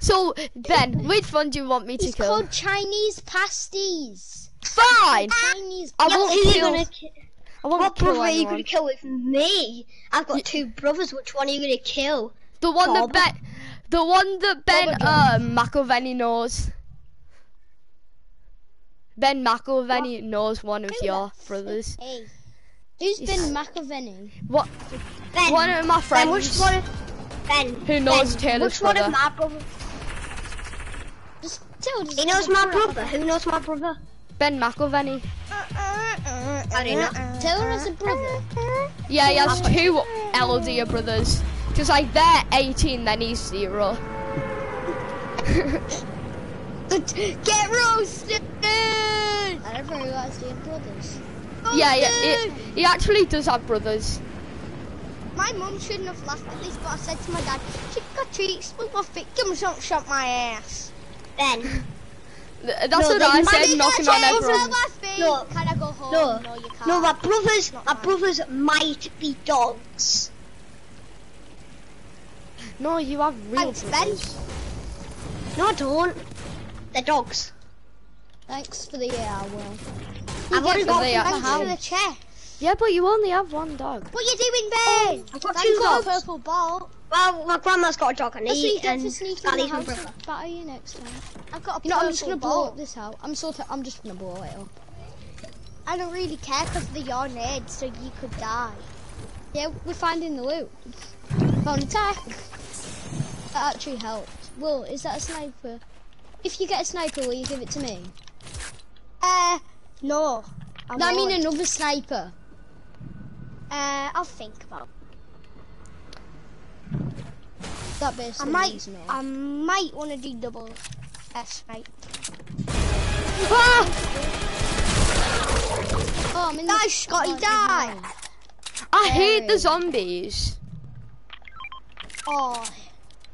So, Ben, which one do you want me to It's kill? called Chinese pasties. Fine! Chinese. I won't who are you kill. I won't What kill brother are you anyone. gonna kill with me? I've got two brothers. Which one are you gonna kill? The one Bob? that Ben, the one that Ben uh, McIlvenny knows. Ben McIlvenny knows one of your brothers. Hey. Who's been McAvenny? What? Ben. One of my Ben, which friends. one? Of, ben. Who knows ben, Taylor's Which one of my brothers? Just tell. Just He knows my brother. Who knows my brother? Ben McIlvenny. I. Taylor has a brother. Yeah, he has two elder brothers. Because like they're 18, then he's zero. Get roasted! I never realised he had brothers. Yeah, yeah, he, he actually does have brothers. my mum shouldn't have laughed at this, but I said to my dad, "Trick or treats, but my victims don't shut my ass." Ben, Th- That's what I Man, said, you knocking on everyone. my thing. No. Can I go home? no, no, you can't. no, my brothers, Not my mine. brothers might be dogs. No, you have real Thanks, Ben. brothers. No, I don't. They're dogs. Thanks for the yeah, I will. I've already got the- them. Thanks for the chest. Yeah, but you only have one dog. What are you doing, Ben? Oh, I've got Thank two you got a dogs. purple ball. Well, my grandma's got a dog, and That's what he you get and for sneaking in Sally's the my house. brother. I'll batter you next time. I've got a You know, purple I'm just gonna blow ball. up this house. I'm sort of, I'm just gonna blow it up. I don't really care because they're your nades, so you could die. Yeah, we're finding the loot. Found a tech. That actually helped. Will, is that a sniper? If you get a sniper, will you give it to me? Uh, no. I no, I mean another sniper. Uh, I'll think about. That I might, no. I might want to do double S, mate. Ah! oh, I'm in Nice, Scotty, die. no. I hate the zombies. Oh,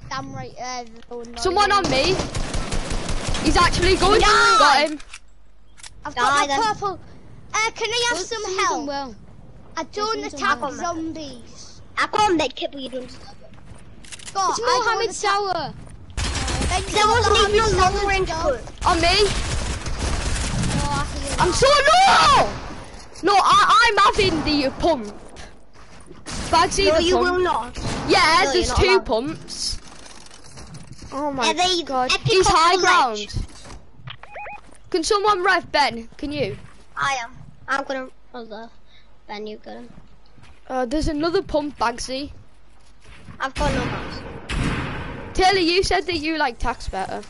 damn right. Uh, oh, no, Someone no. on me. He's actually good. Die. Got him. I've Die got my then. purple. Uh, can I have Well, some help? Well. I don't Season attack zombies. I can't make it, but you don't. God, It's I don't Mohammed attack- There wasn't even a long Salah's range dog. gun. On me. Oh, I hear I'm that. so no. No, I, I'm having the pump. Bagsy No, the you pump. will not. Yeah, No, there's two allowed. pumps. Oh my Are they god. epic He's high ground. ledge? Can someone rev Ben? Can you? I am. I'm gonna. Oh, Ben, you got him. Uh, there's another pump, Bagsy. I've got no mouse. Taylor, you said that you like tax better.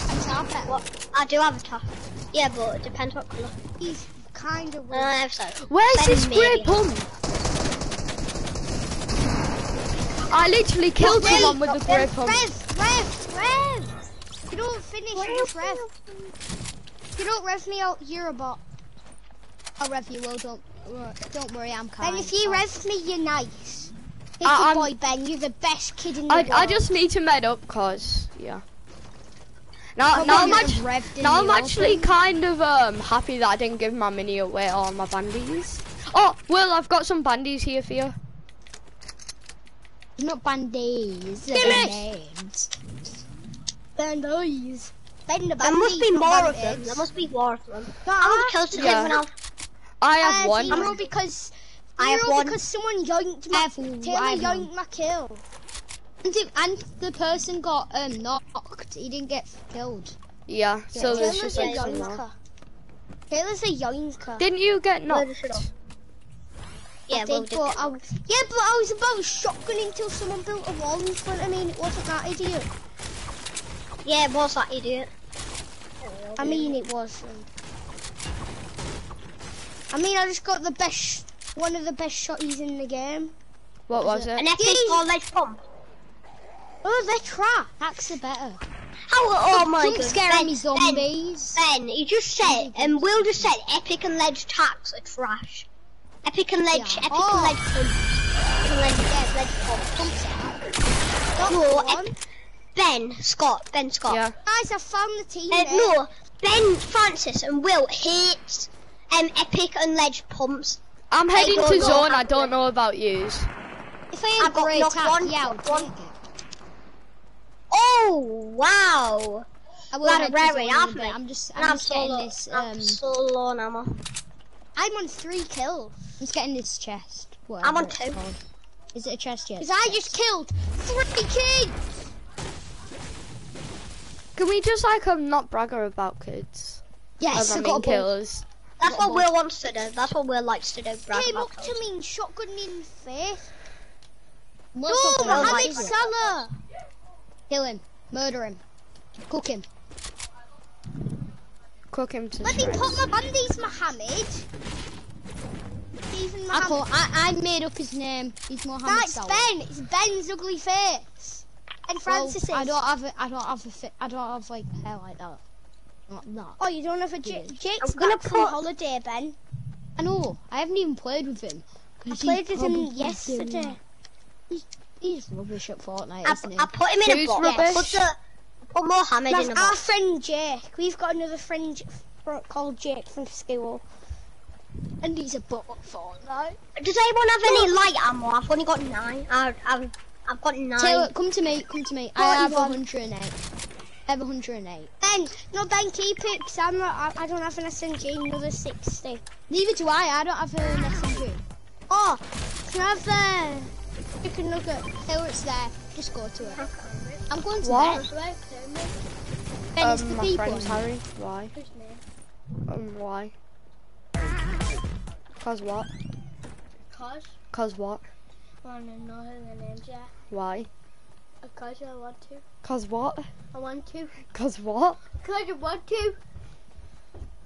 Attack it. What? I do have a top. Yeah, but it depends what colour. He's kind of Uh, weird. I have so. Where's Ben this grey pump? I literally killed Wait, someone with the grey pump. Rev, Rev, Rev! You don't finish, you just rev. You don't rev me out, you're a bot. I'll rev you, well, Don't, don't worry, I'm kind. And if you Oh. rev me, you're nice. You're I- good I'm- boy, Ben. You're the best kid in the I, world. I just need to med up, cause yeah. Now, Come now I'm, you act- revved in now I'm actually kind of um happy that I didn't give my mini away or my bandies. Oh, Will, I've got some bandies here for you. Not bandies. Give They're it. Bandies. Ben, the There must be bandies, more not of them. There must be more of them. No, How many I- kills did Yeah. everyone have? I have uh, one. Zero because I have zero one. because someone yoinked my I have- Taylor I yoinked my kill. And, it- and the person got um knocked. He didn't get killed. Yeah, so there's Taylor's just a like some more. Taylor's a yoinker. Didn't you get knocked? does it go? Yeah, I well, did, did but I, yeah, but I was about to shotgun until someone built a wall in front of me and it wasn't that idiot. Yeah, it was that idiot. I mean, it wasn't. I mean, I just got the best, one of the best shotties in the game. What was it? An epic Jeez. or ledge pump. Oh, they're trapped. Hacks are better. How? Oh my Don't god. scare Ben, me, zombies. Ben, ben, you just said, and Will just said, epic and ledge tax are trash. Epic and ledge, Yeah. epic Oh. and ledge pump. Epic and ledge, yeah, ledge pump. Pumps are. Got No, one. ep- Ben Scott, Ben Scott. Yeah. Guys, I found the team. Uh, no, Ben Francis and Will hate um, epic and ledge pumps. I'm heading go, to go, zone. I don't know about yous. If I had I've got great knocked attack, one, yeah, one. Oh wow! I will Got a head to rare zone in a half bit. me. I'm just, I'm I'm just so getting low. this. I'm Um, so low on ammo. I'm on three kills. I'm just getting this chest. I'm on two. Is it a chest yet? Because I just killed three kids. Can we just like um not bragger about kids? Yes, I I got a mean ball. killers. That's what Will wants to do. That's what Will likes to do. Brag Came up to me and shotgun me in the face. Most No, of Mohammed Salah. Kill him. Murder him. Cook him. Cook him to Let me shreds. put my bandies, Mohammed. Even I, Mohammed. call, I, I made up his name. He's Mohammed No, it's Salah. Ben. It's Ben's ugly face. And Well, Francis I don't have a, I don't have a fi- I don't have like hair like that. Not that. Oh, you don't have a Jake? Jake's I'm gonna put- holiday, Ben. I know. I haven't even played with him. I played with him yesterday. He's rubbish at Fortnite, I, isn't he? I put him in a Who's box. rubbish? Put, the, put Mohammed That's in a box. our friend Jake. We've got another friend called Jake from school. And he's a bot at Fortnite. Does anyone have any light ammo? I've only got nine. I've, I've, I've got nine. Taylor, come to me, come to me. I have 41. 108. Have 108. Ben, no Ben, keep it, because I'm not, I, I don't have an SMG, another 60. Neither do I, I don't have an SMG. Oh, can I have the chicken nugget? Taylor, it's there. Just go to it. I'm going to What? bed. Ben, it's Um, the my people. friend's Harry. Why? Um, why? Cause what? Because Cause what? I to know who their names are. Why? Because I want to. Cause what? I want to. Cause what? Because I want to.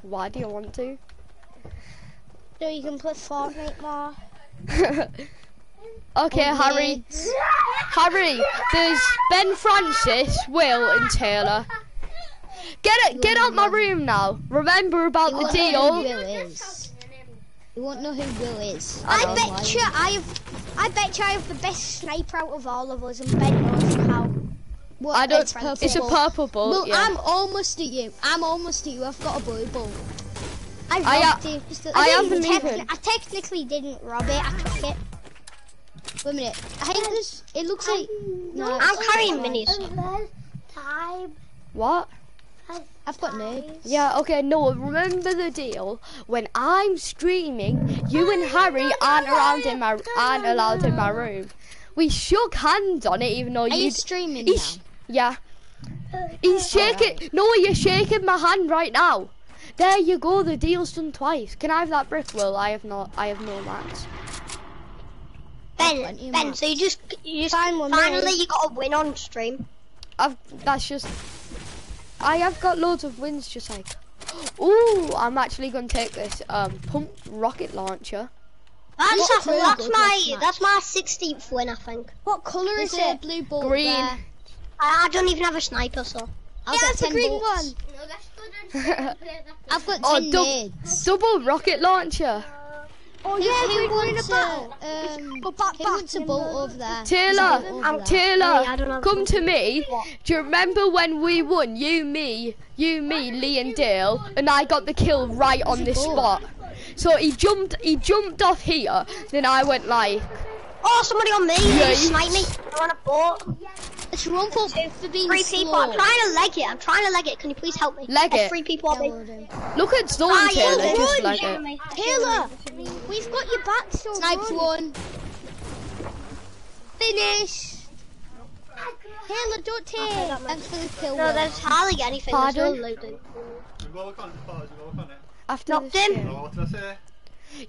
Why do you want to? So you can play Fortnite more. okay, Harry. Harry, there's Ben Francis, Will, and Taylor. Get it, get out my room now. Remember about the won't know who deal. Will is. You won't know who Will is. I I, bet you I have, I bet you I have the best sniper out of all of us, and Ben knows how. What I don't. It's purple It's a purple ball. Well, yeah. I'm almost at you. I'm almost at you. I've got a blue ball. I I, robbed it. It's the- I didn't haven't even- I technically didn't rob it. I took it. Wait a minute. I think this. It looks like. No, I'm carrying minis. Time. What? I've got nades. Yeah, okay, no, remember the deal. When I'm streaming, you and Harry aren't around in my aren't allowed in my room. We shook hands on it even though Are you you streaming now? yeah. He's shaking no you're shaking my hand right now. There you go, the deal's done twice. Can I have that brick, Will? I have not I have no mats. Ben, Ben, maps. so you just, you just me. finally you got a win on stream. I've that's just I have got loads of wins just like Ooh, I'm actually gonna take this um pump rocket launcher. That's, What's really that's good my, that's my 16th win, I think. What colour There's is it? blue ball Green. I, I don't even have a sniper, so. I'll Yeah, get it's the 10 green bolts. one. I've got 10 Oh, dub- Double rocket launcher. Oh yeah, we're going to battle. um, Go back, back wants a in the- over there? Taylor, There's a bolt over I'm there. Taylor. Oh, yeah, I don't have come to me. Do you remember when we won? You, me, you, me, Lee, and Dale, and I got the kill right on this spot. So he jumped, he jumped off here. Then I went like, Oh, somebody on me! Yeah, you you- sniped me! I'm on a boat. It's wrong for, for being Three people. I'm trying to leg it. I'm trying to leg it. Can you please help me? Leg There's it. Three people Yeah, me. will look at Zone Ah, yeah, Taylor, run. just like it. Taylor, we've got your back, so Sniped run. one. Finish. Taylor, don't take. Thanks for the kill. No, Will. there's hardly anything. There's no Pardon? looting. You go look on it, pause, you go look on it. After Knocked him. game. I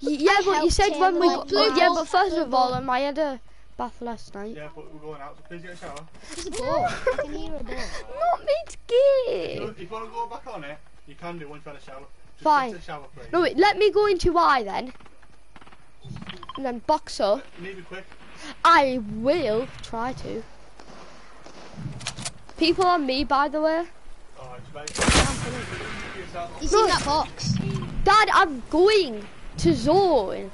Yeah, but you helped said when we, got, yeah, but first of all, ball. um, I had a bath last night. Yeah, but we're going out, so please get a shower. There's a ball. I can hear a ball. Not me to If give. you want to go back on it, you can do once you've had a shower. Just Fine. get a shower, please. No, wait, let me go into I then. And then box up. You need to be quick. I will try to. People on me, by the way. Oh, it's very. He's in that box. Dad, I'm going to zone.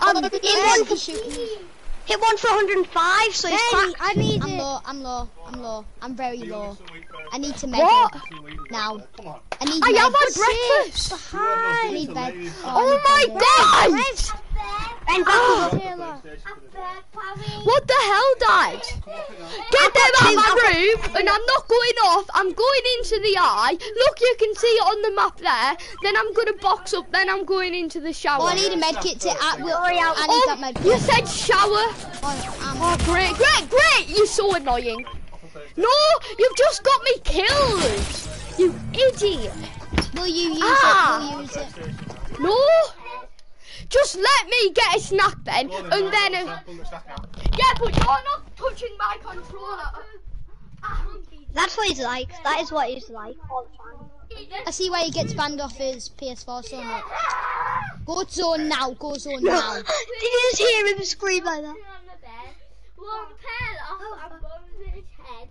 I'm Hit Yeah, one, he's shooting. Hit one for 105, so he's Ben, cracked. I need I'm it. low, I'm low, I'm low. I'm very low. want some wheat first? I need to mega. What? Now. Come on. I need I mega. have had breakfast. You want no I need bed. ladies. Oh my god! Ben, back Ah. up. Taylor. PlayStation for the- What the hell, Dad? Get them out of my room, and I'm not going off. I'm going into the eye. Look, you can see it on the map there. Then I'm gonna box up. Then I'm going into the shower. Oh, I need a med kit to at will. I need Oh, that med you said shower. Oh, great, great, great! You're so annoying. No, you've just got me killed. You idiot. will you use Ah. it? Will you use it? No. Just let me get a snack then, on and then. Sam, the yeah, but you're not touching my controller. That's what he's like. That is what he's like all the time. I see why he gets banned off his PS4 so much. Go zone now. Go zone now. Did you just hear him scream like that? One pair off oh. above his head.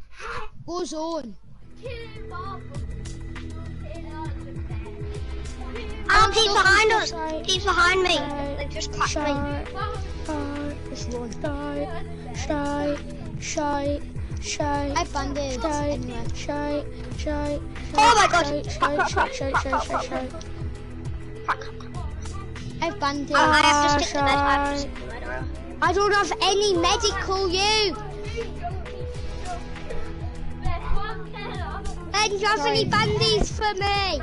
Go zone. Um, Pete's still behind us. Pete's behind me. They just cracked me. Shy, shy, shy, shy, shy. I bandaged Shy. Shy, shy. Oh my God. Shy, shy, shy, shy, shy, shy. I've bandaged. I have to stick the med. I have to stick the med. I don't have any medical, you. Ben, do you have any bandies for me?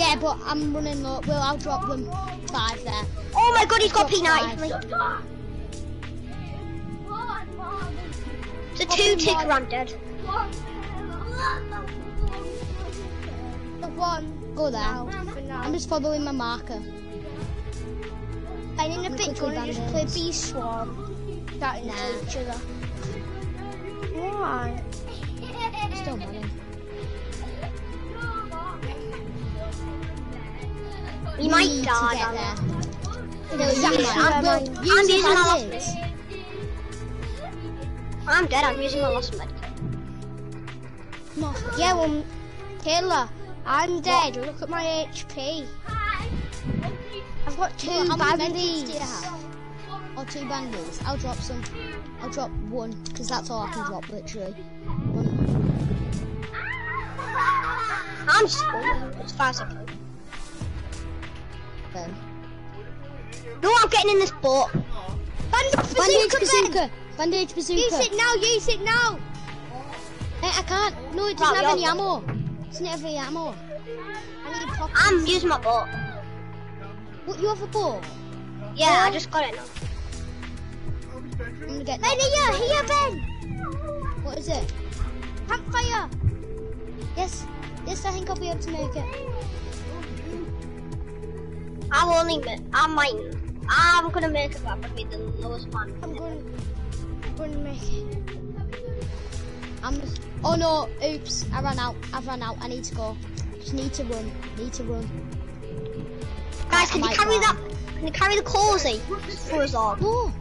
Yeah, but I'm running low. Well, I'll drop them five there. Oh my god, he's got Drop P90 five. for me. It's a two ticker, I'm dead. The one. Go there. I'm just following my marker. And in a I'm bit, do you quickly want to just play bandaged. Bee Swarm? That into Nah. each other. Why? Still running. He might die. get down there. there. No, Exactly. I'm- I'm the using my bandage. I'm dead, I'm using my lost med. No. Yeah, well, Taylor, I'm dead. Look at my HP. I've got two many bandies. bandages do you have? Or two bandages? I'll drop some. I'll drop one, because that's all I can drop, literally. One. I'm going as fast as I can. Ben. No, I'm getting in this boat. Bandage Bandage bazooka, Ben. Bandage bazooka! Use it now, use it now. Hey, I can't. No, it doesn't Right, have any ammo. It doesn't have any ammo. I need proper. I'm using my boat. What, you have a bow? Yeah, I just got it now. I'm gonna get Ben, here, here, Ben. What is it? Campfire. Yes. Yes, I think I'll be able to make it. I will only make, I might, I'm gonna make it, I'm gonna be the lowest one. I'm gonna, I'm to make it. I'm just... Oh no, oops. I ran out. I've run out. I need to go. Just need to run. Need to run. Guys, I can you carry that, can you carry the cozy for us all? No.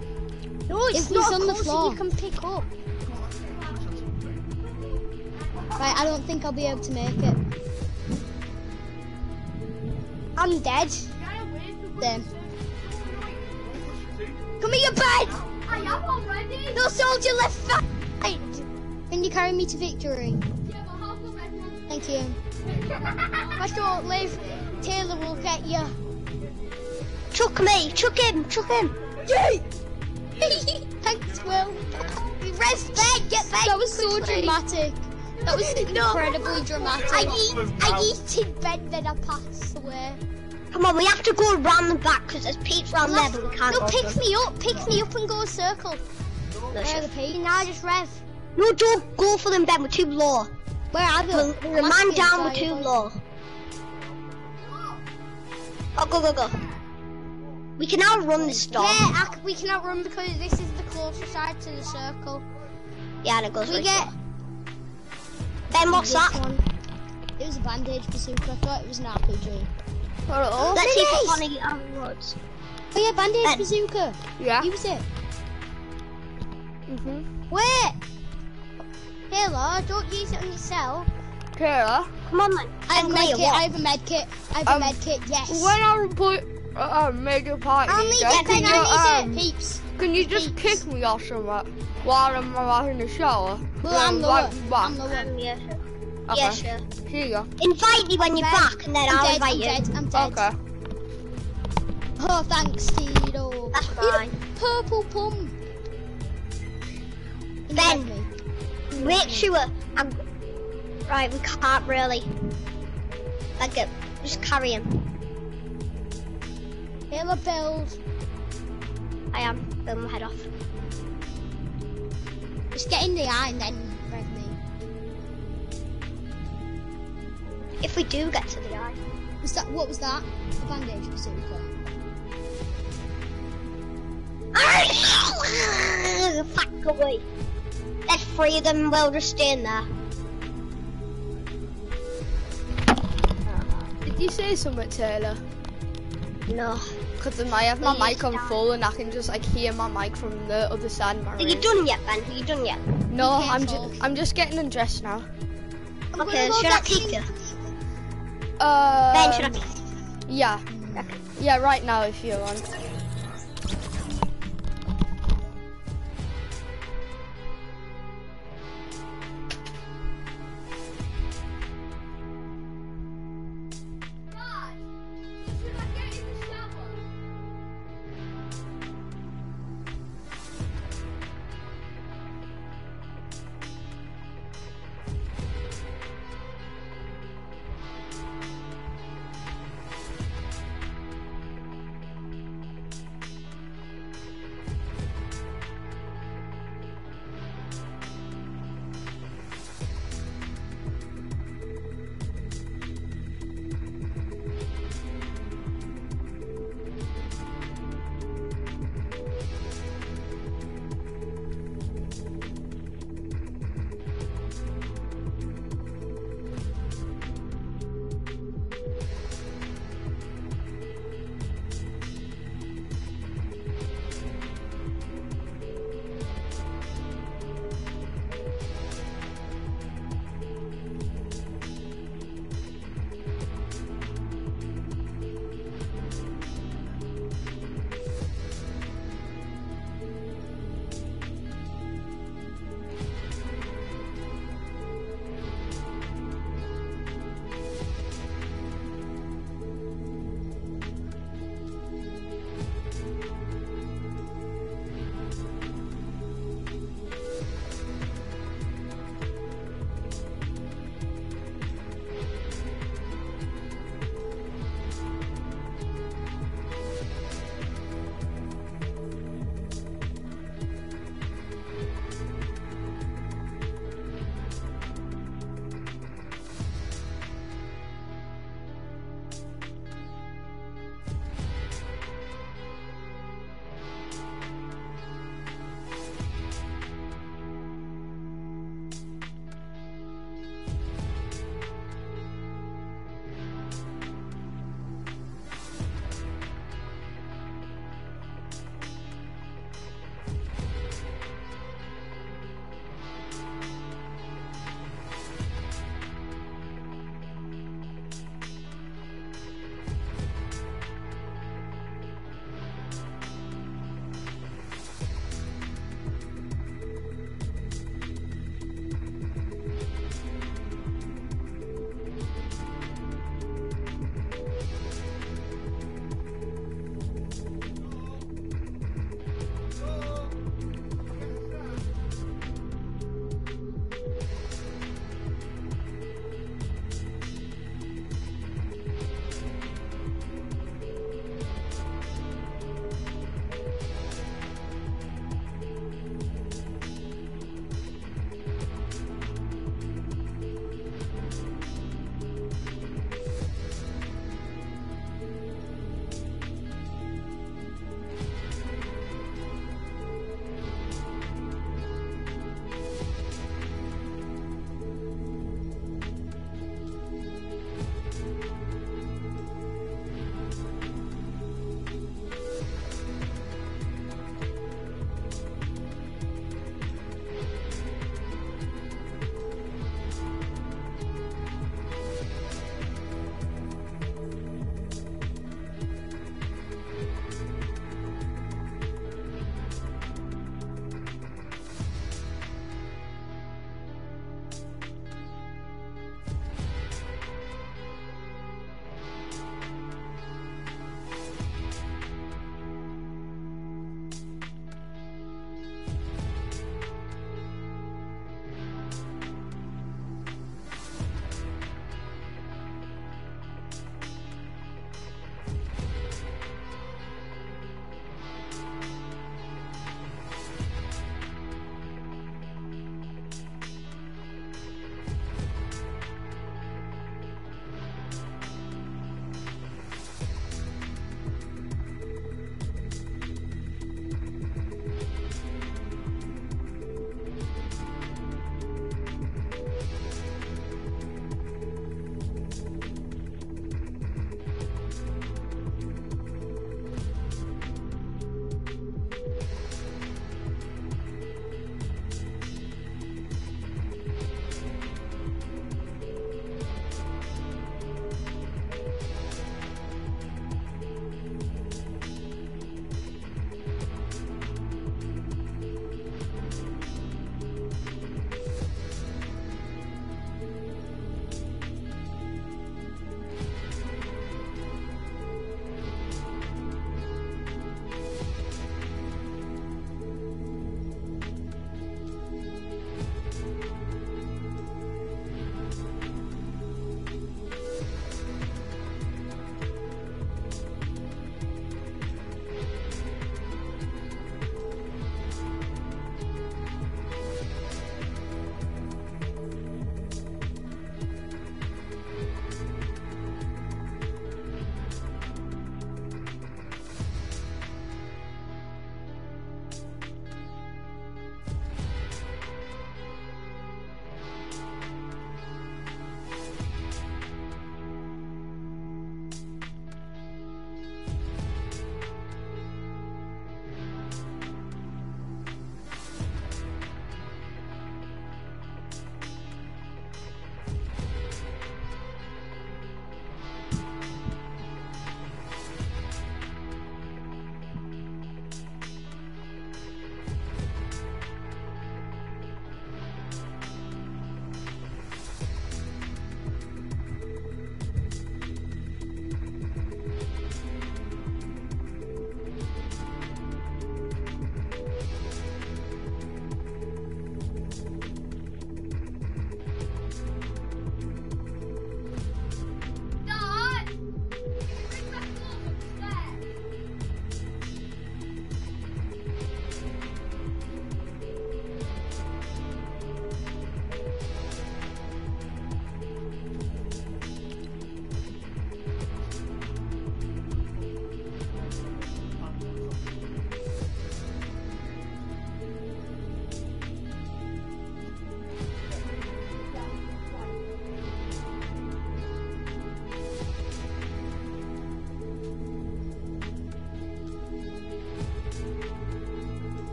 No, it's If not a on the floor. you can pick up. Right, I don't think I'll be able to make it. I'm dead. Then. Come here, Ben. No soldier left side. Can you carry me to victory? Thank you. I don't live. Taylor will get you. Chuck me, chuck him, chuck him. Thanks, Will. Res Ben, get Ben. That was so dramatic. That was incredibly dramatic. I eat, I eated Ben, then I passed away. Come on, we have to go around the back because there's Pete's round there, but we can't No, pick me up, pick me up and go a circle. No, shit. the peaks? Now I just rev. no, don't go for them, Ben, we're too low. Where are they? We're, we're a man down, we're too low. Oh, go, go, go. We can outrun this storm. Yeah, I we can outrun because this is the closest side to the circle. Yeah, and it goes We right get slow. Ben, what's that? one. It was a bandage bazooka. I thought it was an RPG. Hello? Let's see if Nice. it's one of the other roads. Oh yeah, bandage Ben. bazooka. Yeah. Use it. Mhm. Wait! Taylor, don't use it on yourself. Taylor, Come on, then. I have a Ben, come med kit. I have a med kit. I have Um, a med kit. Yes. when I put uh, major party, I'll need then it, can you I'll um, Peeps. can you just peeps. kick me or something while I'm in the shower? Well, I'm lower. right back. I'm lower. Yeah, sure. Okay. Yeah, sure. Here you go. Invite me when you're Ben, back, and then I'm I'll dead. invite I'm you. dead. I'm dead. Okay. Oh, thanks, Tito. That's fine. Purple pump. Then, me? Make sure I'm... Right, we can't really. Like it. Just carry him. Taylor build. I am. Build my head off. Just get in the eye and then If we do get to the eye. Was that what was that? A bandage bazooka. Fuck away. There's three of them. We'll just stay in there. Uh, did you say something, Taylor? No. Because then I have my Please mic on don't. full and I can just like hear my mic from the other side of my Are you room. done yet, Ben? Are you done yet? No, I'm talk. just I'm just getting undressed now. I'm Okay, gonna go should I get Uh, ben, should I? yeah. Yeah, right now if you want.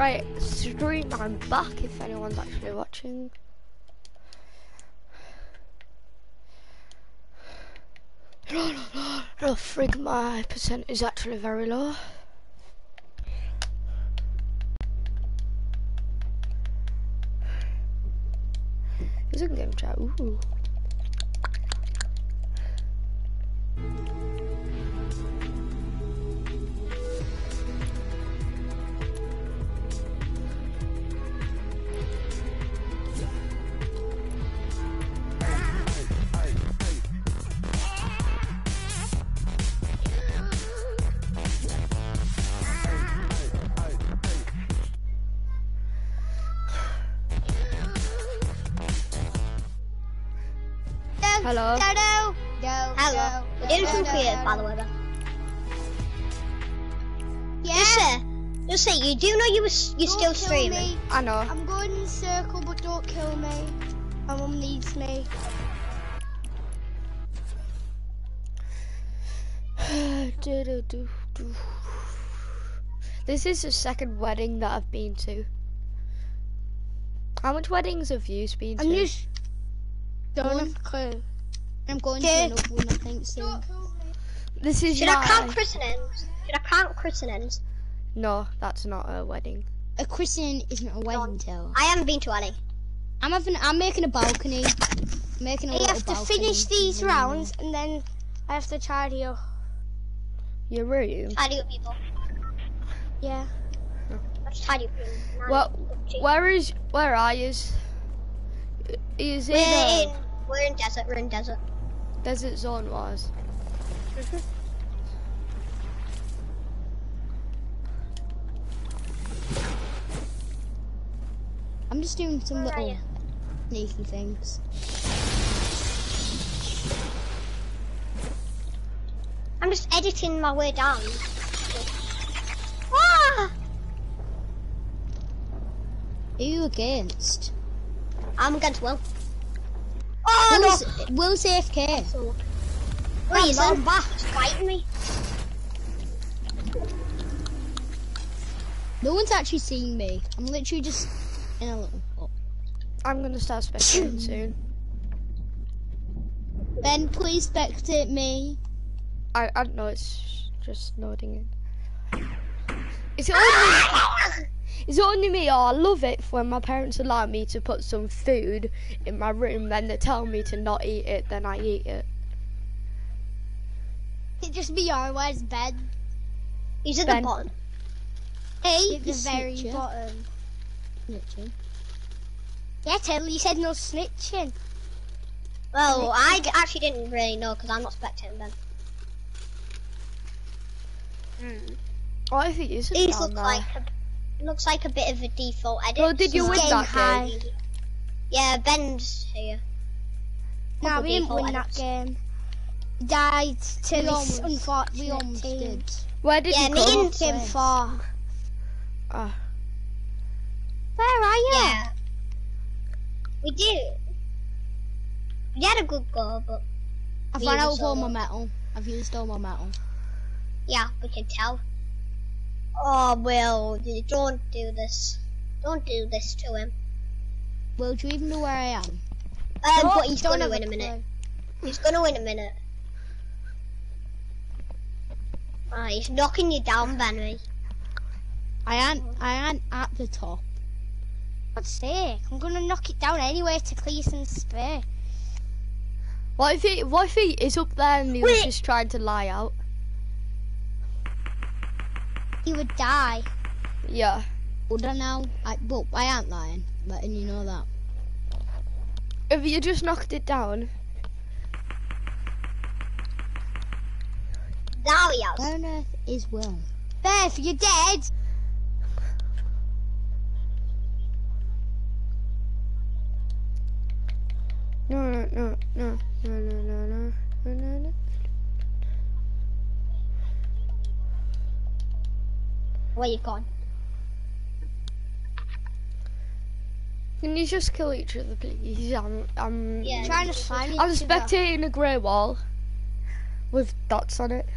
Right, stream, I'm back if anyone's actually watching. Oh, frig, my percent is actually very low. Is it game chat? Ooh. You're Don't still kill streaming. me. I know. I'm going in circle, but don't kill me. My mum needs me. This is the second wedding that I've been to. How much weddings have you been to? I'm just don't have a clue. I'm going Okay. to another one, I think soon. This is Should my... I count christenings? Should I count christenings? No, that's not a wedding. A christening isn't a wedding till. I haven't been to any. I'm having. I'm making a balcony. I'm making a You have to balcony. finish these rounds and then I have to tidy up. Your room? Tidy up people. Yeah. Let's tidy up people. Well, where is... Where are you? Is it? We're it in, we're in desert, we're in desert. Desert Zone was? Mm-hmm. I'm just doing some Where little sneaky things. I'm just editing my way down. Ah! Who are you against? I'm against Will. Oh Will's, Will's AFK. no! Reason? He's fighting me. No one's actually seeing me. I'm literally just in a little. I'm gonna start spectating soon. Ben, please spectate me. I, I don't know, it's just loading in. It's only, it's only me, oh, I love it when my parents allow me to put some food in my room, then they tell me to not eat it, then I eat it. It just be your where's bed? He's at Ben. the bottom. Hey, the very bottom. Literally. Yeah, tell you said no snitching. Well, I actually didn't really know because I'm not spectating Ben. Hmm. What if it isn't These look there? like a, looks like a bit of a default edit. Oh, did you win that high. game? Yeah, Ben's here. Nah, Couple we didn't win that game. Died to We this unfortunate We almost did. Where did Yeah, you me come? and- Game four. Ah. Where are you? Yeah. We did. We had a good go, but I've run out of all my metal. I've used all my metal. yeah, we can tell. Oh, Will, you don't do this. Don't do this to him. Will, do you even know where I am? Um, Don't- but he's gonna win a minute. He's gonna win a minute. Ah, he's knocking you down, Benry. I ain't. I ain't at the top. God's sake, I'm gonna knock it down anyway to clear some space. What if he, what if he is up there and he was just trying to lie out? He would die. Yeah. Would I now? I, well, I ain't lying. Letting you know that. If you just knocked it down, Now he has. Where on earth is Will? Beth, you're dead. No, no, no, no, no, no, no, no, no, no, no. Where you gone? Can you just kill each other, please? I'm, I'm, Yeah. Trying to find I'm spectating a grey wall with dots on it.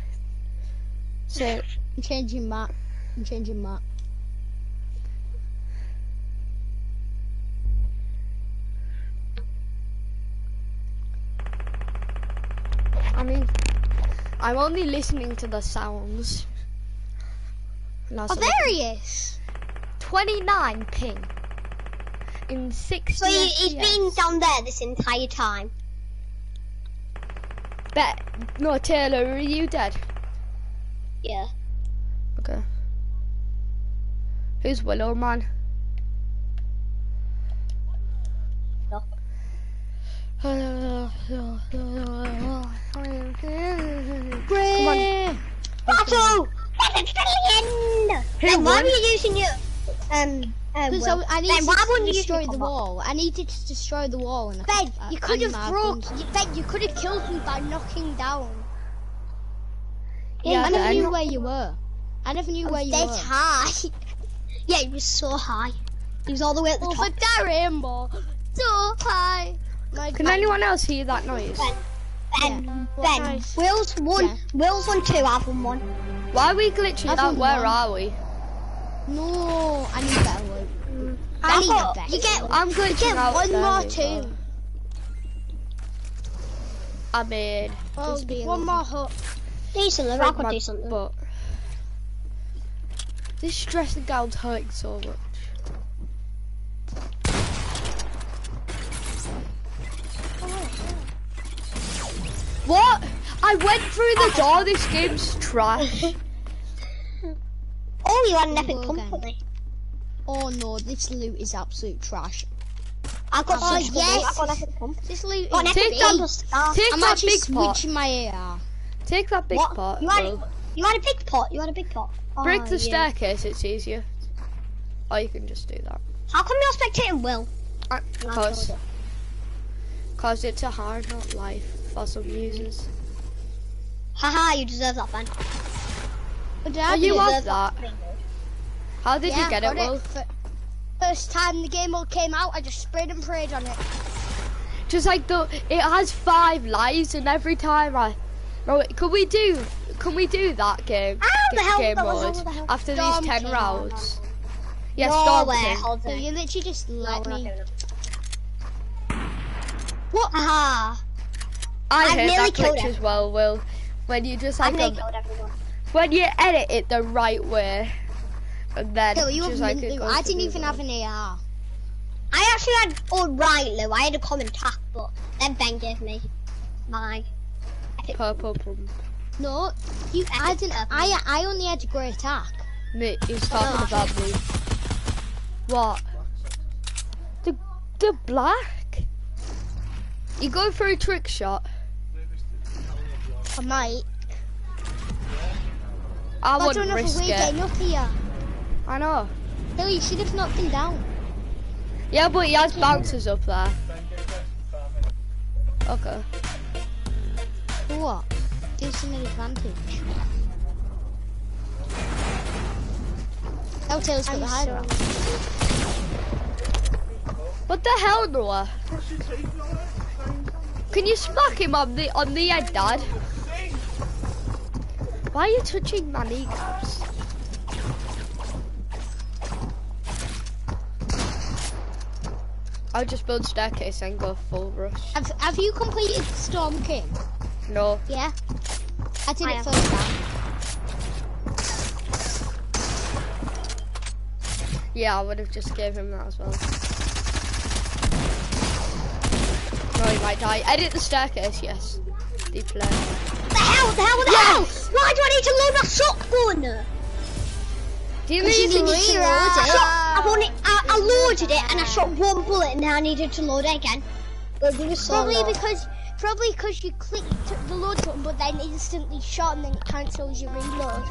So, I'm changing map. I'm changing map. I'm only listening to the sounds. That's Oh, there he is. 29 ping. In 60 So he, he's FPS. been down there this entire time. Bet. No, Taylor, are you dead? Yeah. Okay. Who's Willow Man? On. Otto! That's! Who then why won? were you using your um um Because Will? I, I Then needed why to you destroy the wall. I needed to destroy the wall. And Ben, I- you could have broke. You, ben, you could have killed me by knocking down. Yeah, I never Ben. knew where you were. I never knew where you were. high. yeah, he was so high. He was all the way at the Over top. the rainbow, so high. Can God. anyone else hear that noise? Ben, What oh, Ben, nice. Will's one, Yeah. Will's one two, I've won one. Why are we glitching I've? Where wrong. are we? No, I need better loot. I I need a better you get loot. I'm glitching Get out. one more too. I mean, Well, one more hook. Decent, break got decent. butt. This stressing gown's hurting so much. What? I went through the door. This game's trash. Oh, you had an epic pump me. Oh no, this loot is absolute trash. I've got Oh, such yes. I've got an epic pump. This loot Got is Take that-. Take I'm that big pot. switching my AR. Take that big What? pot. You had, Will. you had a big pot, you had a big pot. Break Oh, the yeah. staircase. It's easier. Or you can just do that. How come you're spectating Will? Cause, cause it's a hard not life for some users. Haha, you deserve that, Ben. But Are you did- off deserve that? How did yeah, you get it, got Will? First time the game all came out, I just sprayed and prayed on it. Just like the, it has five lives, and every time I, right, could we do, can we do that game? How the Ga- hell- game that mode how the hell- after Storm these ten rounds? Yes, no Storm way, King. hold So you literally just let we're me. doing it. What? Haha. I I've hate that glitch as well, Will. When you just like um, when you edit it the right way, and then Kill, you just like mint it loot. goes I didn't even have an AR. I actually had alright, Lou. I had a common tack, but then Ben gave me my purple pump. No, you. I didn't. I I only had a great attack. Me, he's talking about me. What? The the black? You go for a trick shot? I might. I I don't wouldn't if risk it. getting up here. I know. No, you should have knocked him down. Yeah, but he has bouncers up there. Okay. What? Gives him an advantage. Taylor's got the high ground. What the hell, Noah? Can you smack him on the on the head, Dad? Why are you touching my kneecaps? I'll just build staircase and go full rush. Have Have you completed Storm King? No. Yeah. I did I it have. first time. Yeah, I would have just gave him that as well. No, he might die. Edit the staircase, yes. The player. The hell? The hell? The hell? Why do I need to load my shotgun? Do you Because you need to need to reload load I, it. shot, I, only, I, I loaded it and I shot one bullet and then I needed to load it again. But it was so Probably low. because probably because you clicked the load button, but then instantly shot and then it cancels your reload.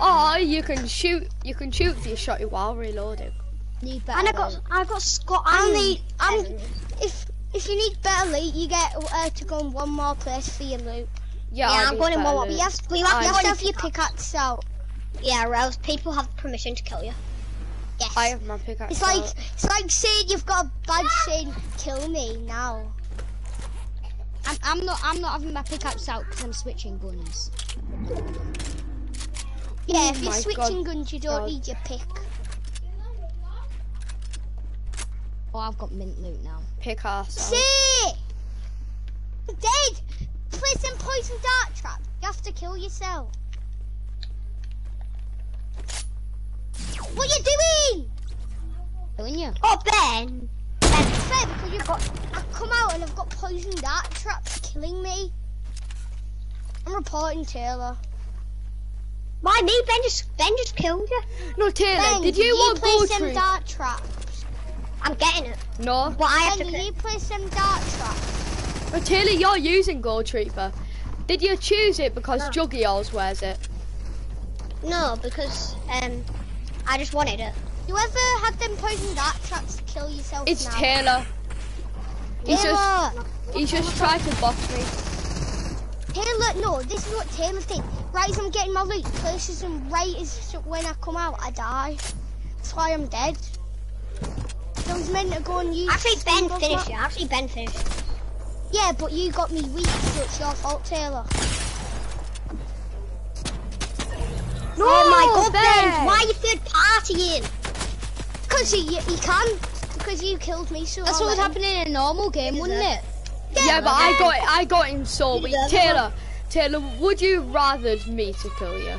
Oh, you can shoot. You can shoot the shot you while reloading. And I got. I got Scott. I and need, I'm, if if you need better loot, you get uh, to go in one more place for your loot. Yeah, Yeah, I I'm going in better one more. loot. You have, you have, I- you You have have to to have your pickaxe out. Yeah, or else people have permission to kill you. Yes. I have my pickaxe. It's like out. it's like saying you've got a badge saying kill me now. I'm, I'm not. I'm not having my pickaxe out because I'm switching guns. Yeah, Oh if you're my switching guns, you don't God. need your pick. Oh, I've got mint loot now. Pickaxe. out. See, dead. Place and poison dart trap, you have to kill yourself. What are you doing? Killing you. Oh, Ben. It's fair because you've got. I've come out and I've got poison dart traps killing me. I'm reporting Taylor. Why me? Ben just Ben just killed you. No, Taylor, Ben, did you want place gold them tree? dart traps? I'm getting it. No. But I have Ben, to. did you place them dart traps? But Taylor, you're using Gold Trooper. Did you choose it because No. Juggy always wears it? No, because um, I just wanted it. You ever had them poison dart traps to kill yourself It's now? Taylor. He's just Taylor! he's just tried to box me. Taylor, no, this is what Taylor did. Right as I'm getting my loot, places and right as when I come out, I die. That's why I'm dead. I was meant to go and use. Actually, Ben Steamboat finished Rock. it. Actually, Ben finished it. Yeah, but you got me weak, so it's your fault, Taylor. No, oh my God, Ben. Ben! Why are you third partying? Because you, you can. Because you killed me, so That's I'll what would let happen in a normal game, wouldn't it? Yeah, but I got I got him so weak. Taylor, Taylor, would you rather me to kill you?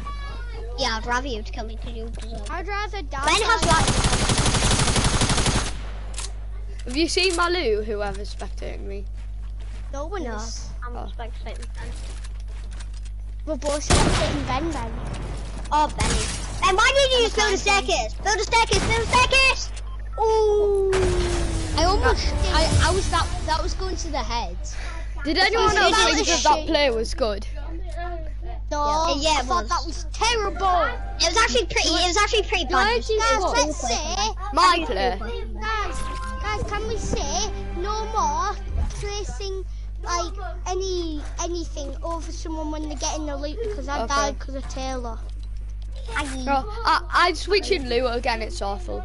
Yeah, I'd rather you to kill me because you deserve I'd rather die. Ben has like Have you seen Malu, loot? Whoever's spectating me. No one no. is. I'm Oh. expecting Ben. We're both spectating Ben Ben. Oh, Benny. Ben, why did you just build a staircase? Build a staircase. Build a staircase. Ooh. I almost, I, I was that, that was going to the head. Did anyone else think it. that that play was good? No, Yeah, yeah, I it thought that was terrible. It was actually pretty. It was actually pretty bad. Why did you Guys, let's say, My play. guys, guys, can we say no more placing like any anything over someone when they're getting the loot because I Okay. died because of Taylor. No, I, I'm switching loot again. It's awful.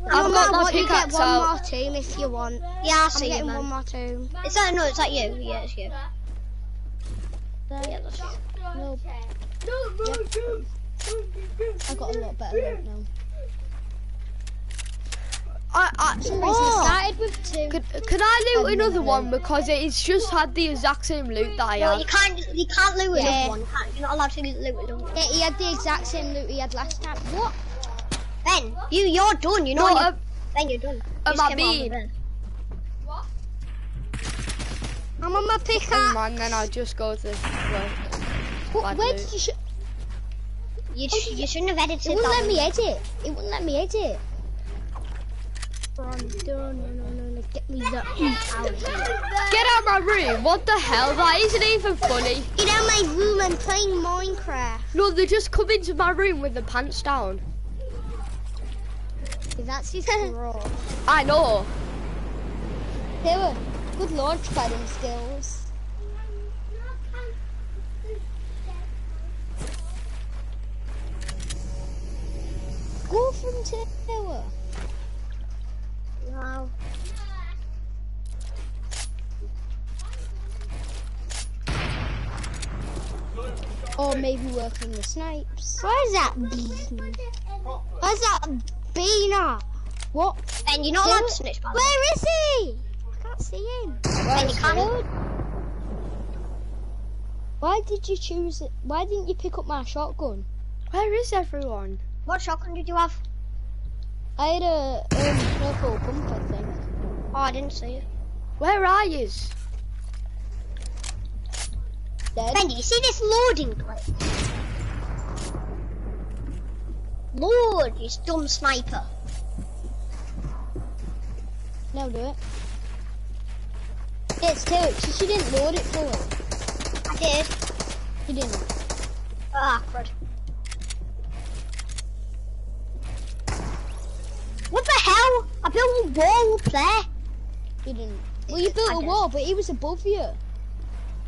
No I've got matter my what, you get one out. more tomb if you want. Yeah, I I'm see you, getting one more tomb. It's not. No, it's not you. Yeah, it's you. Yeah, that's you. No. I got a lot better loot now. I, I, For some reason, oh, started with two. could, could I loot another one because it's just had the exact same loot that I No, had? you can't. You can't loot Yeah. another one. Can't. You're not allowed to loot another one. Yeah, he had the exact same loot he had last time. What? Ben, you you're done. You know. No, you, uh, ben, you're done. You am just I came out of being? bed. I'm on my Oh pickaxe. man, then I'll just go to this way. What, where did you? Sh- You, sh- you shouldn't have edited it wouldn't that. let me edit. It wouldn't let me edit. No, no, no, no, no, get me the out of here. Get out of my room! What the hell? That isn't even funny. Get out of my room, I'm playing Minecraft. No, they just come into my room with their pants down. That's his bro. I know. They were good launch padding skills. Go from tower. Wow. Or maybe work on the snipes. Where's that bean? Where's that bean at? What? Ben, you're not allowed to snitch, man. Where is he? I can't see him. Ben, you can't. Why did you choose it? Why didn't you pick up my shotgun? Where is everyone? What shotgun did you have? I had a um, purple pump, I think. Oh, I didn't see it. Where are yous? Dead. Ben, do you see this loading glitch? Lord, you dumb sniper. Now do it. It's two. She, she didn't load it fully. I did. She didn't. Ah. What I built a wall up there. You didn't. Well, you built I a did. wall, but he was above you.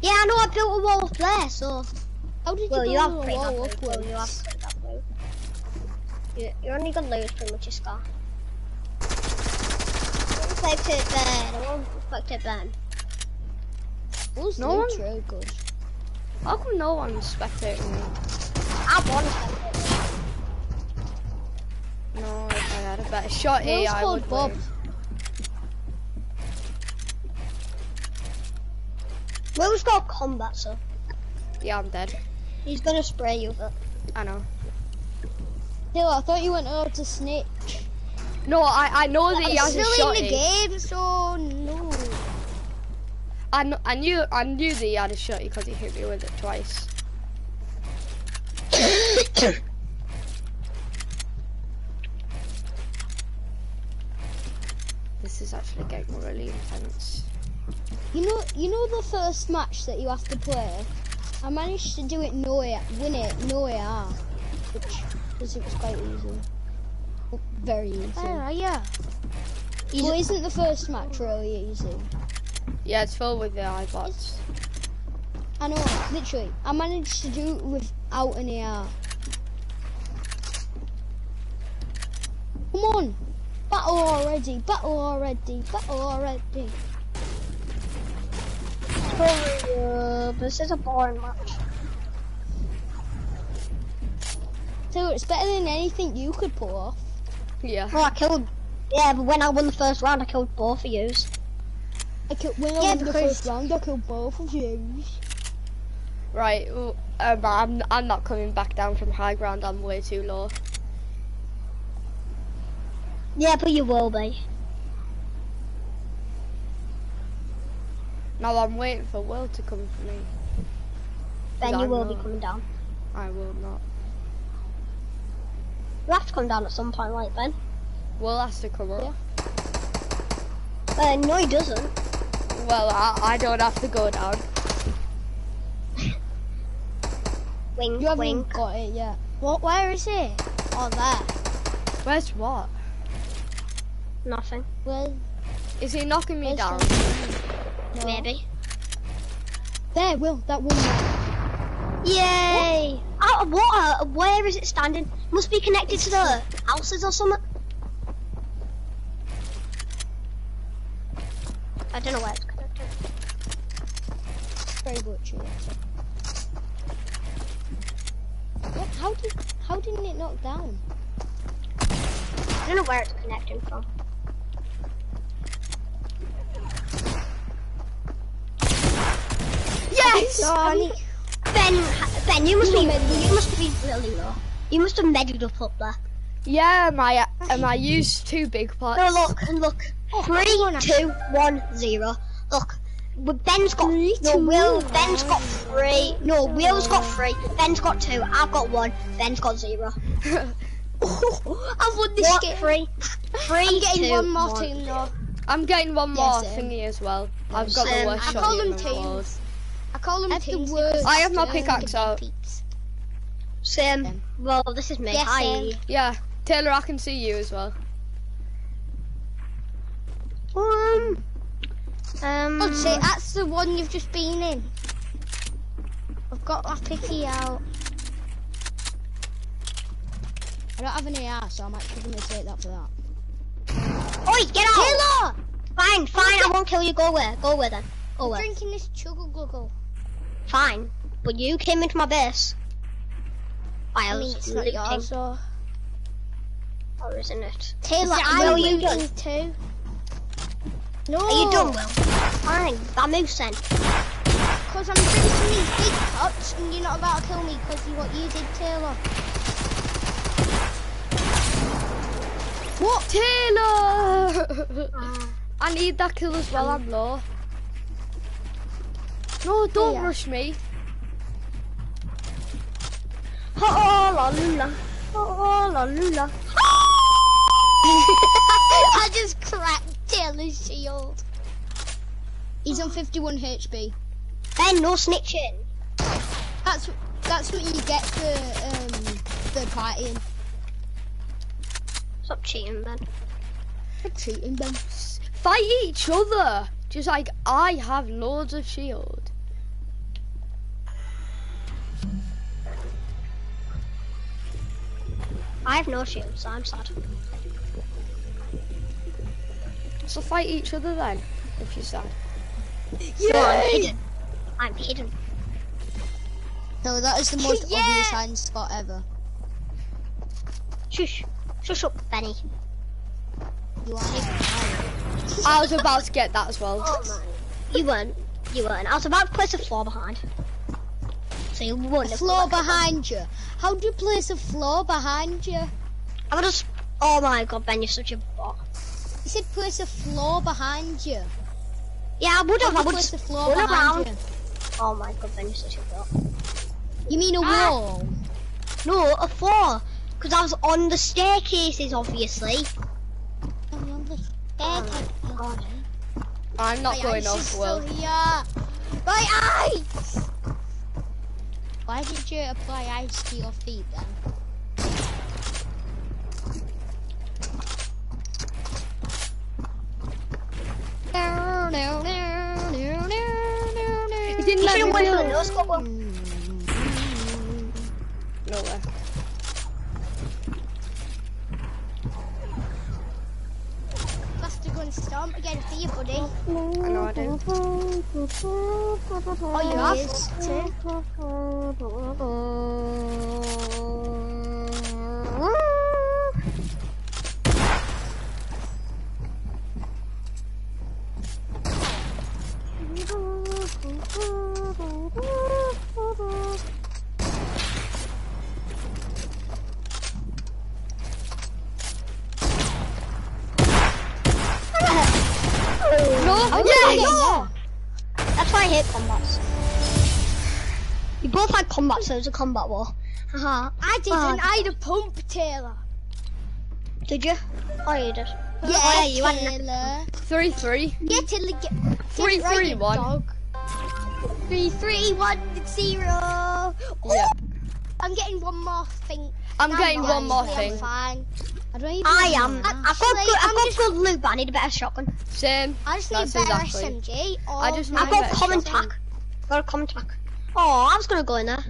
Yeah, I know I built a wall up there, so... How did Well, you you have a wall loot. Well, you have pretty good loot. You, you're only gonna lose pretty much your scar. Reflect it, Ben. I won't reflect it, Ben. Was No one- true good. How come no one's spectating me? I want to had a better shot Who's here, I called would Bob? win. Will's got combat, so Yeah, I'm dead. he's gonna spray you with. I know. Taylor, I thought you weren't allowed to snitch. No, I, I know that he It's has a still in shotty. the game, so no. I, kn- I knew I knew that he had a shot because he hit me with it twice. This is actually getting really intense. You know, you know the first match that you have to play. I managed to do it no win it no AR, which because it was quite easy, very easy. Are you? Well, isn't the first match really easy? Yeah, it's filled with the iBots. I know, literally. I managed to do it without an AR. Come on, battle already, battle already, battle already. Sorry, uh, this is a boring match. So it's better than anything you could pull off. Yeah. Well, I killed. Yeah, but when I won the first round, I killed both of yous. I killed, when I Yeah, won the because- first round, I killed both of yous. Right. well, Um, I'm I'm not coming back down from high ground. I'm way too low. Yeah, but you will be. Now I'm waiting for Will to come for me. Then I you will be coming down. I will not. You have to come down at some point, right, Ben? Will has to come up. Uh, no, he doesn't. Well, I, I don't have to go down. Wink, You haven't wink. got it yet. What? Where is it? Oh, there. Where's what? Nothing. Well, Is he knocking me Where's down? no. Maybe. There, Will. That one. There. Yay! Out of water. Where is it standing? Must be connected to the houses or something. I don't know where it's connected. Very butchery. What? How did? How didn't it knock down? I don't know where it's connecting from. Yes! Sorry. Ben, Ben, you must be, you must be really low. You must have meddled up up there. Yeah, my um, I used two big pots. No, look, look. Three, two, one, zero. Look, well, Ben's got no. Will, Ben's got three. No, Will's got three. Ben's got two. I've got one. Ben's got zero. I've won this What? game. Three. Three, I'm getting two, one more one. team though. I'm getting one more same. thingy as well. I've got the Same. worst I shot call in them the teams. World. I call them the teams I have my pickaxe the out. peeps. Same. Well, this is me. Yes, Hi. same. Yeah, Taylor, I can see you as well. Um. Um. I'd say that's the one you've just been in. I've got my picky out. I don't have an AR, so I'm actually going to take that for that. Oi, get out! Taylor! Fine, fine. I won't kill you. Go away. Go away then. Go I'm drinking this chuggle gluggle. Fine. But you came into my base. I I mean, was it's not looting. yours, so. Or oh, isn't it? Taylor, Is it I'm Will you looting too. No. Are you done, Will? Fine. That moves then. Because I'm drinking these big pots and you're not about to kill me because of what you did, Taylor. What? Taylor! I need that kill as well, I'm low. No, don't Yeah. rush me. Oh, la lula. Oh, la lula. I just cracked Taylor's shield. He's on 51 HP. Ben, no snitching. That's that's what you get for um, third partying. Stop cheating, Ben. For cheating them. Fight each other. Just like I have loads of shield. I have no shield, so I'm sad. So fight each other then, if you're sad. No, I'm hidden. I'm hidden. No, that is the most Yeah. obvious hiding spot ever. Shush. Shush up, Benny. You are. I was about to get that as well. Oh my. You weren't. You weren't. I was about to place a floor behind. So you wouldn't A floor behind you. How do you place a floor behind you? I would just. Oh my god, Ben, you're such a bot. You said place a floor behind you. Yeah, I would have. do I would place a floor behind around. you? Oh my god, Ben, you're such a bot. You mean a Ah. wall? No, a floor. Because I was on the staircases, obviously. Oh, lovely. Oh my god. I'm not My going off, still Will. here. My ice! Why did you apply ice to your feet then? No, no, no, no, no, no, no. He didn't You let should me have went for the build. no scope one. Nowhere. Stomp again for you, buddy. I know I do. Oh, you have No, Yeah, yes! yeah. That's why I hate combats. We both had combat, so it was a combat war. Haha. I didn't. Oh. I had a pump, Taylor. Did you? Oh, you did. Yeah, oh, yeah, you had an Taylor. Three, three. Yeah, Taylor, get, get Three, it right, three, you one. Dog. Three, three, one, zero. Yeah. Oh, I'm getting one more thing. I'm No, getting one more I'm thing. fine. I don't even. I know. am. I've got Actually, good, I've got just- good loot, but I need a better shotgun. Same. I just need That's a better exactly. SMG. Or I just need I've got better common shotgun. tack. Got a common tack. Oh, I was gonna go in there.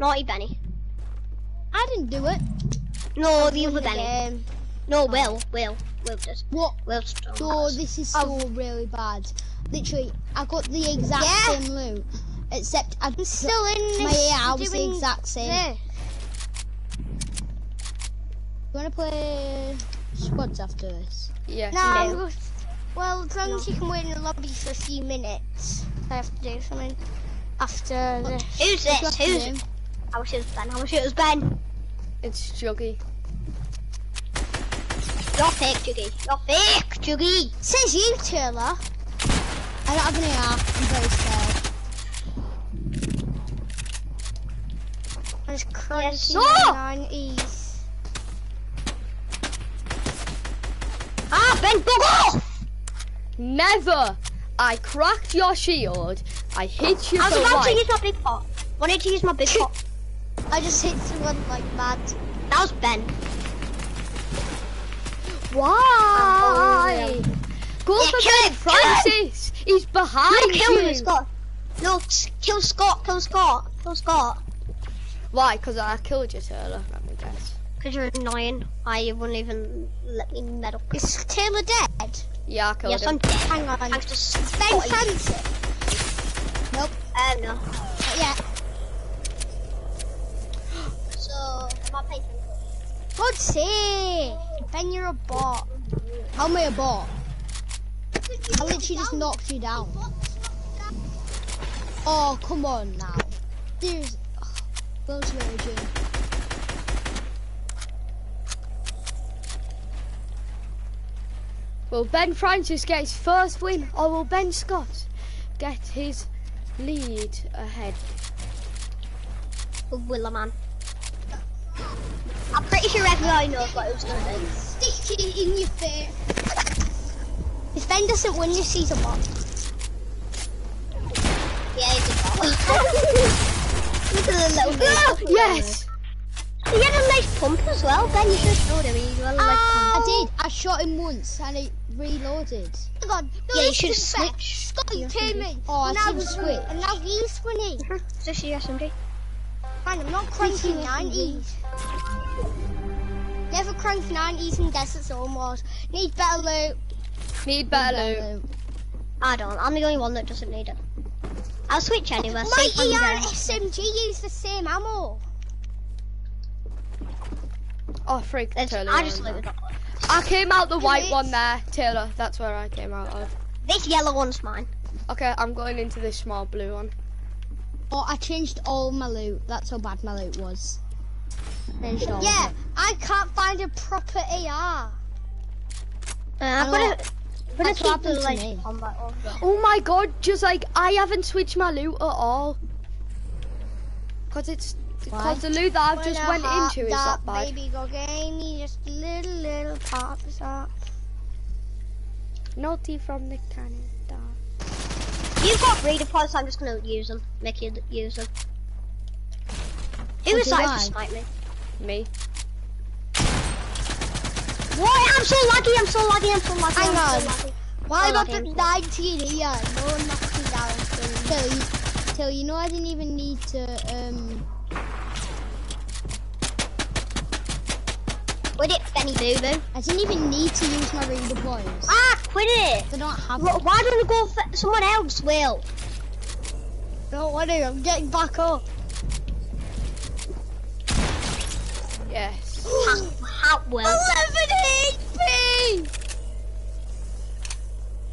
Naughty Benny. I didn't do it. No, I the won other Benny. game. No, Will. Will. Will did. What? Will stole. Oh, ours. this is oh. so really bad. Literally, I got the exact Yeah. same loot, except I I'm still in my this. AR was the exact same. this. You wanna play squads after this? Yeah. No, No. well, as long as you can wait in the lobby for a few minutes, I have to do something after this. Who's What this? Who's have it? I wish it was Ben. I wish it was Ben. It's Juggy. You're fake, Juggy. You're fake, Juggy. Says you, Taylor. I don't have any AR. I'm very scared. I'm just cranking so? my 90s. Ah, Ben, bug off! Never. I cracked your shield. I hit you I was about to use my big pot. Wanted to use my big pot. I just hit someone like mad. That was Ben. Why? Go Yeah, for Ben kill him. Francis. He's behind No, kill you. him, Scott. No, kill Scott. Kill Scott. Kill Scott. Why? Because I killed you, Taylor. Let me guess. Because you're annoying. I wouldn't even let me meddle. Is Taylor dead? Yeah, I killed Yes, him. I'm dead. Hang on. Thanks to Ben. Francis. Nope. Um, no. Yeah. So, am I paying God's sake. Ben, you're a bot. How am I a bot? I literally just knocked you down. Oh, come on now. There's... Oh, Will's raging. Will Ben Francis get his first win, or will Ben Scott get his lead ahead? Willerman. I'm pretty sure everybody knows what it was going to be. Stick it in your face. If Ben doesn't win this, he's a. Yeah, he's a bot. Look at the little bit. Yes. He had a nice pump as well. Ben, you should have showed him. He had a nice I did. I shot him once and it reloaded. Hang on. Yeah, you should have switched. Scott, you Your came in. Oh, I and now didn't Mm-hmm. switch. And now he's winning. Is this your SMG? Man, I'm not cranking 90s. Never crank 90s in Desert Zone Wars. Need better loot. Need Need better loot. I don't. I'm the only one that doesn't need it. I'll switch anyway. My safe on ER and SMG use the same ammo. Oh, freak. It's- I just you're leave on it that. up. I came out the white Wait. one there, Taylor. That's where I came out of. This yellow one's mine. Okay, I'm going into this small blue one. Oh, I changed all my loot. That's how bad my loot was. Changed all Yeah. I can't find a proper AR. Uh, I've Oh, got to, I've got that's to what happened to like me. combat on. Oh my god, just like I haven't switched my loot at all. Cause it's Why? cause the loot that I've just went into is that bad. Baby go gave me just little, little pops up. Naughty from the Canada. You've got reader points, I'm just gonna use them. Make you use them. Who decided to snipe me? Me. What? I'm so lucky, I'm so lucky, I'm so lucky. Hang I'm on. so lucky. Why about the 19 here? No one knocks me down. so- Till you, till you know I didn't even need to um Quit it, Benny Boo Boo. I didn't even need to use my reader points. Ah, quit it! I don't have Wh- Why don't you go for someone else, Will? Don't worry, I'm getting back up. Yes. How, how Will? 11 HP!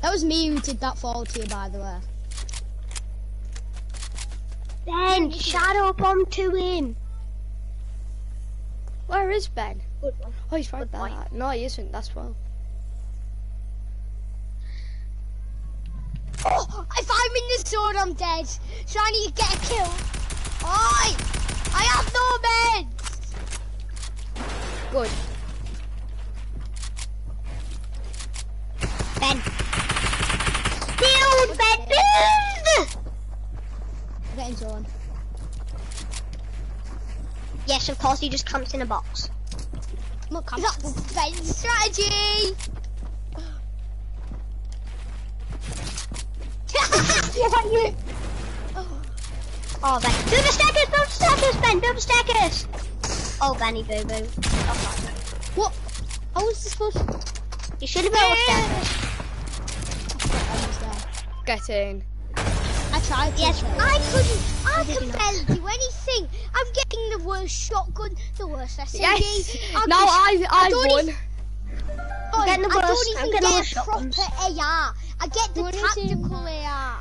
That was me who did that fall to you, by the way. Ben, shadow bomb to him. Where is Ben? Good one. Oh, he's right Good there. No, he isn't. That's well. Oh, if I'm in the sword, I'm dead. Shiny, you get a kill. Oi! I have no meds! Good. Ben. Build, Ben, build! I'm getting zone. Yes, of course, he just comes in a box. Look, I'm That's Ben's strategy! Oh, Ben. Build the staircase, build the staircase, Ben, build the staircase. Oh, Benny Boo Boo. What? How was this supposed to You should have built a staircase. I. Get in. I tried. Yes, I couldn't, I Did you can barely do anything. I'm getting the worst shotgun, the worst SMG. Yes. I'm Now just- I I don't won. even- Oi, getting the I worst- don't I'm even getting get worst a proper. AR. I get the What is tactical AR.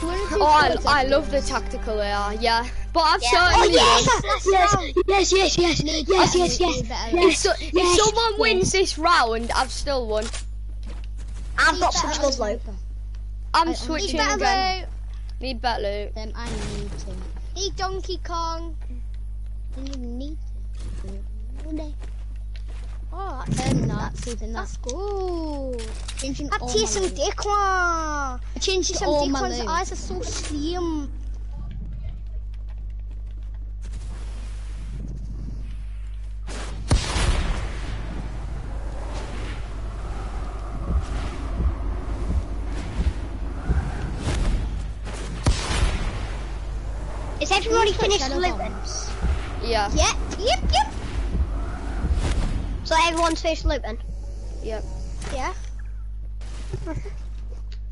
Oh, I, I love the tactical AR. Yeah, but I've Yeah. certainly Oh, won. yes, yes, yes, yes, yes, yes, yes, yes. If, so, if someone yes. wins this round, I've still won. I've got such good loot. I'm I- switching better again. loot. Need better loot. Then I need to. Need Donkey Kong. Then you need to. Oh, that's, that's even that. that's good. Changing seen my some one. I changed Some all dick my one's loot. eyes are so slim. Is everybody finished shadow bombs. Yeah, Yep, yep. So everyone's finished looting? yep. Yeah.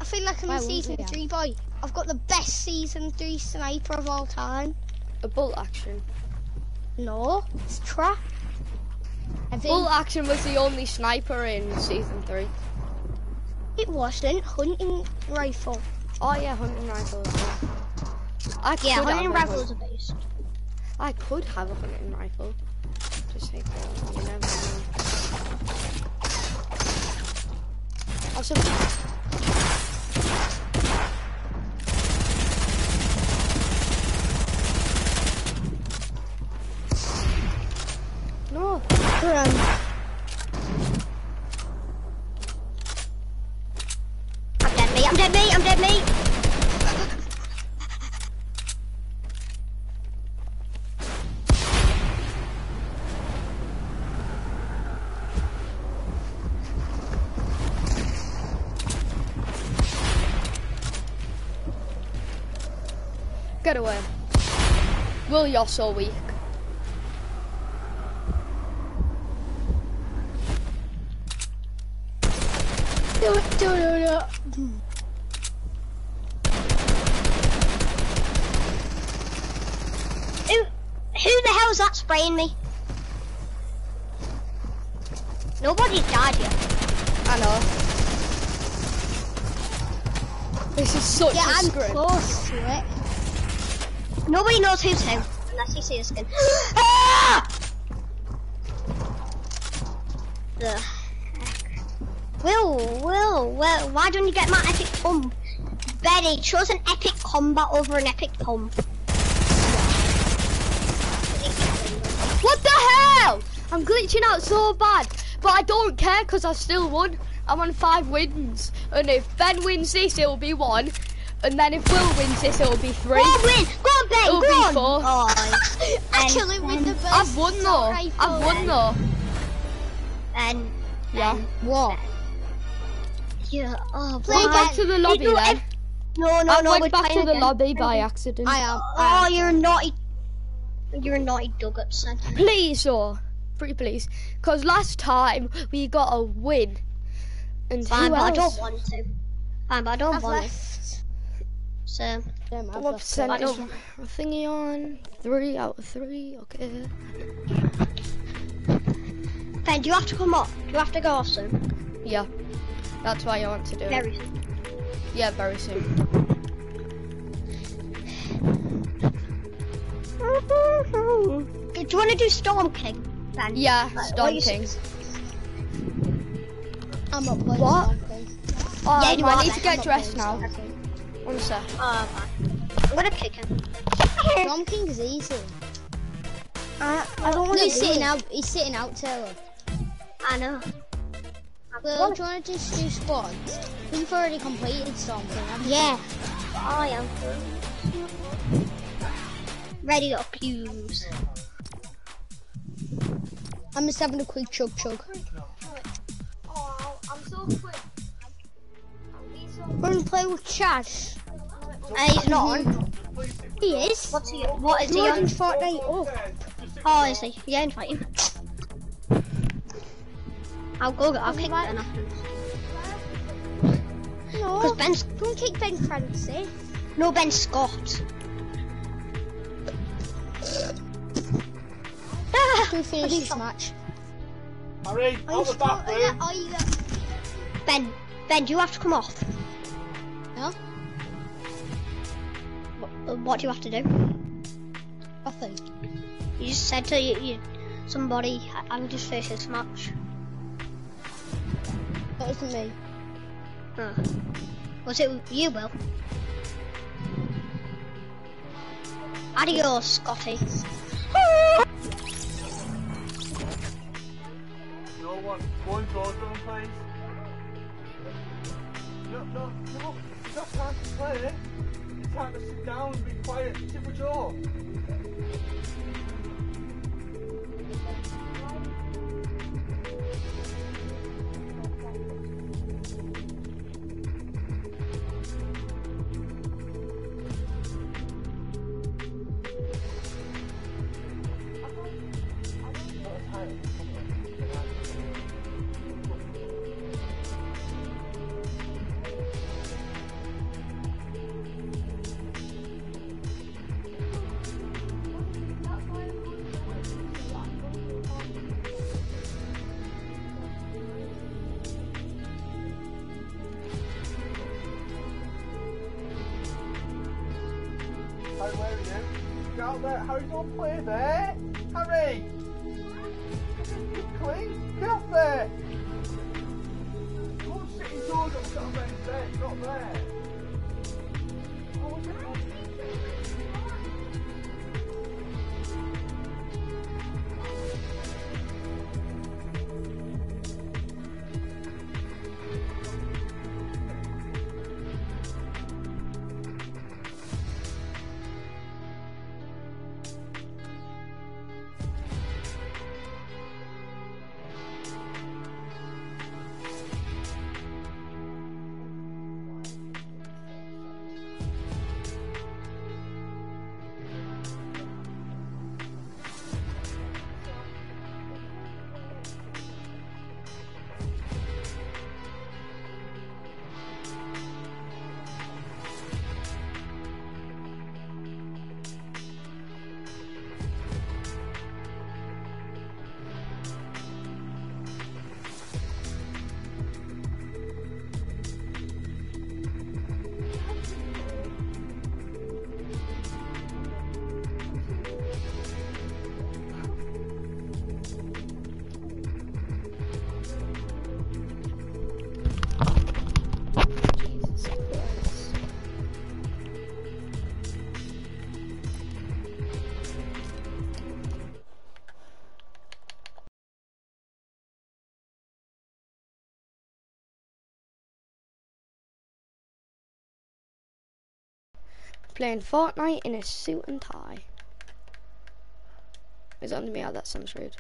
I feel like I'm Why in season three boy. I've got the best season three sniper of all time. A bolt action. No, it's trap. Bolt action was the only sniper in season three. It wasn't hunting rifle. Oh yeah, hunting rifle. well. I Yeah, hunting rifle is a beast. I could have a hunting rifle. Just take that. You never know. Also, no. Run. You're so weak. Do it, do it, do it. Who, who the hell is that spraying me? Nobody's died yet. I know. This is such Yeah, a I'm script. close to it. Nobody knows who's who unless you see a skin. ah! The heck? Will, Will, Will, why don't you get my epic pump? Betty chose an epic combat over an epic pump. What the hell? I'm glitching out so bad, but I don't care because I still won. I'm on five wins, and if Ben wins this, it'll be one, and then if Will wins this, it'll be three. On, win! Go on, Ben! It'll be on! Oh, Actually, with the best I've won though. I've won though. And Yeah. What? Yeah. Oh, Play to the lobby You know, then. No, no, I no. went we're back to the again. lobby by accident. I am. I Oh, am. you're a naughty. You're a naughty son. Please, oh, or pretty please, because last time we got a win. And Fine, who but I else? don't want to. Fine, but I don't I've want to. So, Them, I've What left percent is my thingy on? Three out of three. Okay. Ben, do you have to come off? Do you have to go off soon? Yeah. That's why I want to do it. Very soon. Yeah, very soon. Do you want to do Storm King? Ben? Yeah, Like, Storm what King. s- I'm not playing What? something. Oh, Yeah, you I need to get I'm dressed not now. playing One sec. Oh, fine. I'm gonna kick him. Storm King's easy. I, I don't No, want to he's sitting out. He's sitting out, Taylor. I know. Well, do you want to just do squads? You've already completed something. King, haven't you? Yeah. Oh, I am. Ready up, use. I'm just having a quick chug chug. Oh, I'm so quick. Want to play with Chad? Uh, he's not on. He is. What's he? What is he More on? than Fortnite up. Oh, is he? Yeah, invite him. I'll go. I'll kick Ben afterwards. No. Because Ben's Don't kick Ben Clancy. no Ben Scott. Ah, Who finished this match? Harry, Are you out the still there? bathroom. Are you there? Ben, Ben, do you have to come off? No? What, do you have to do? Nothing. You just said to you, you somebody, I'm just this match. That wasn't me. Oh. Was it you, Will? Adios, Scotty. No one. And close them, please. No, no, no. Play. Time to sit down and be quiet. Sit with. You? Out there. Harry, don't play there. Playing Fortnite in a suit and tie. Is it under me? Oh, that sounds rude.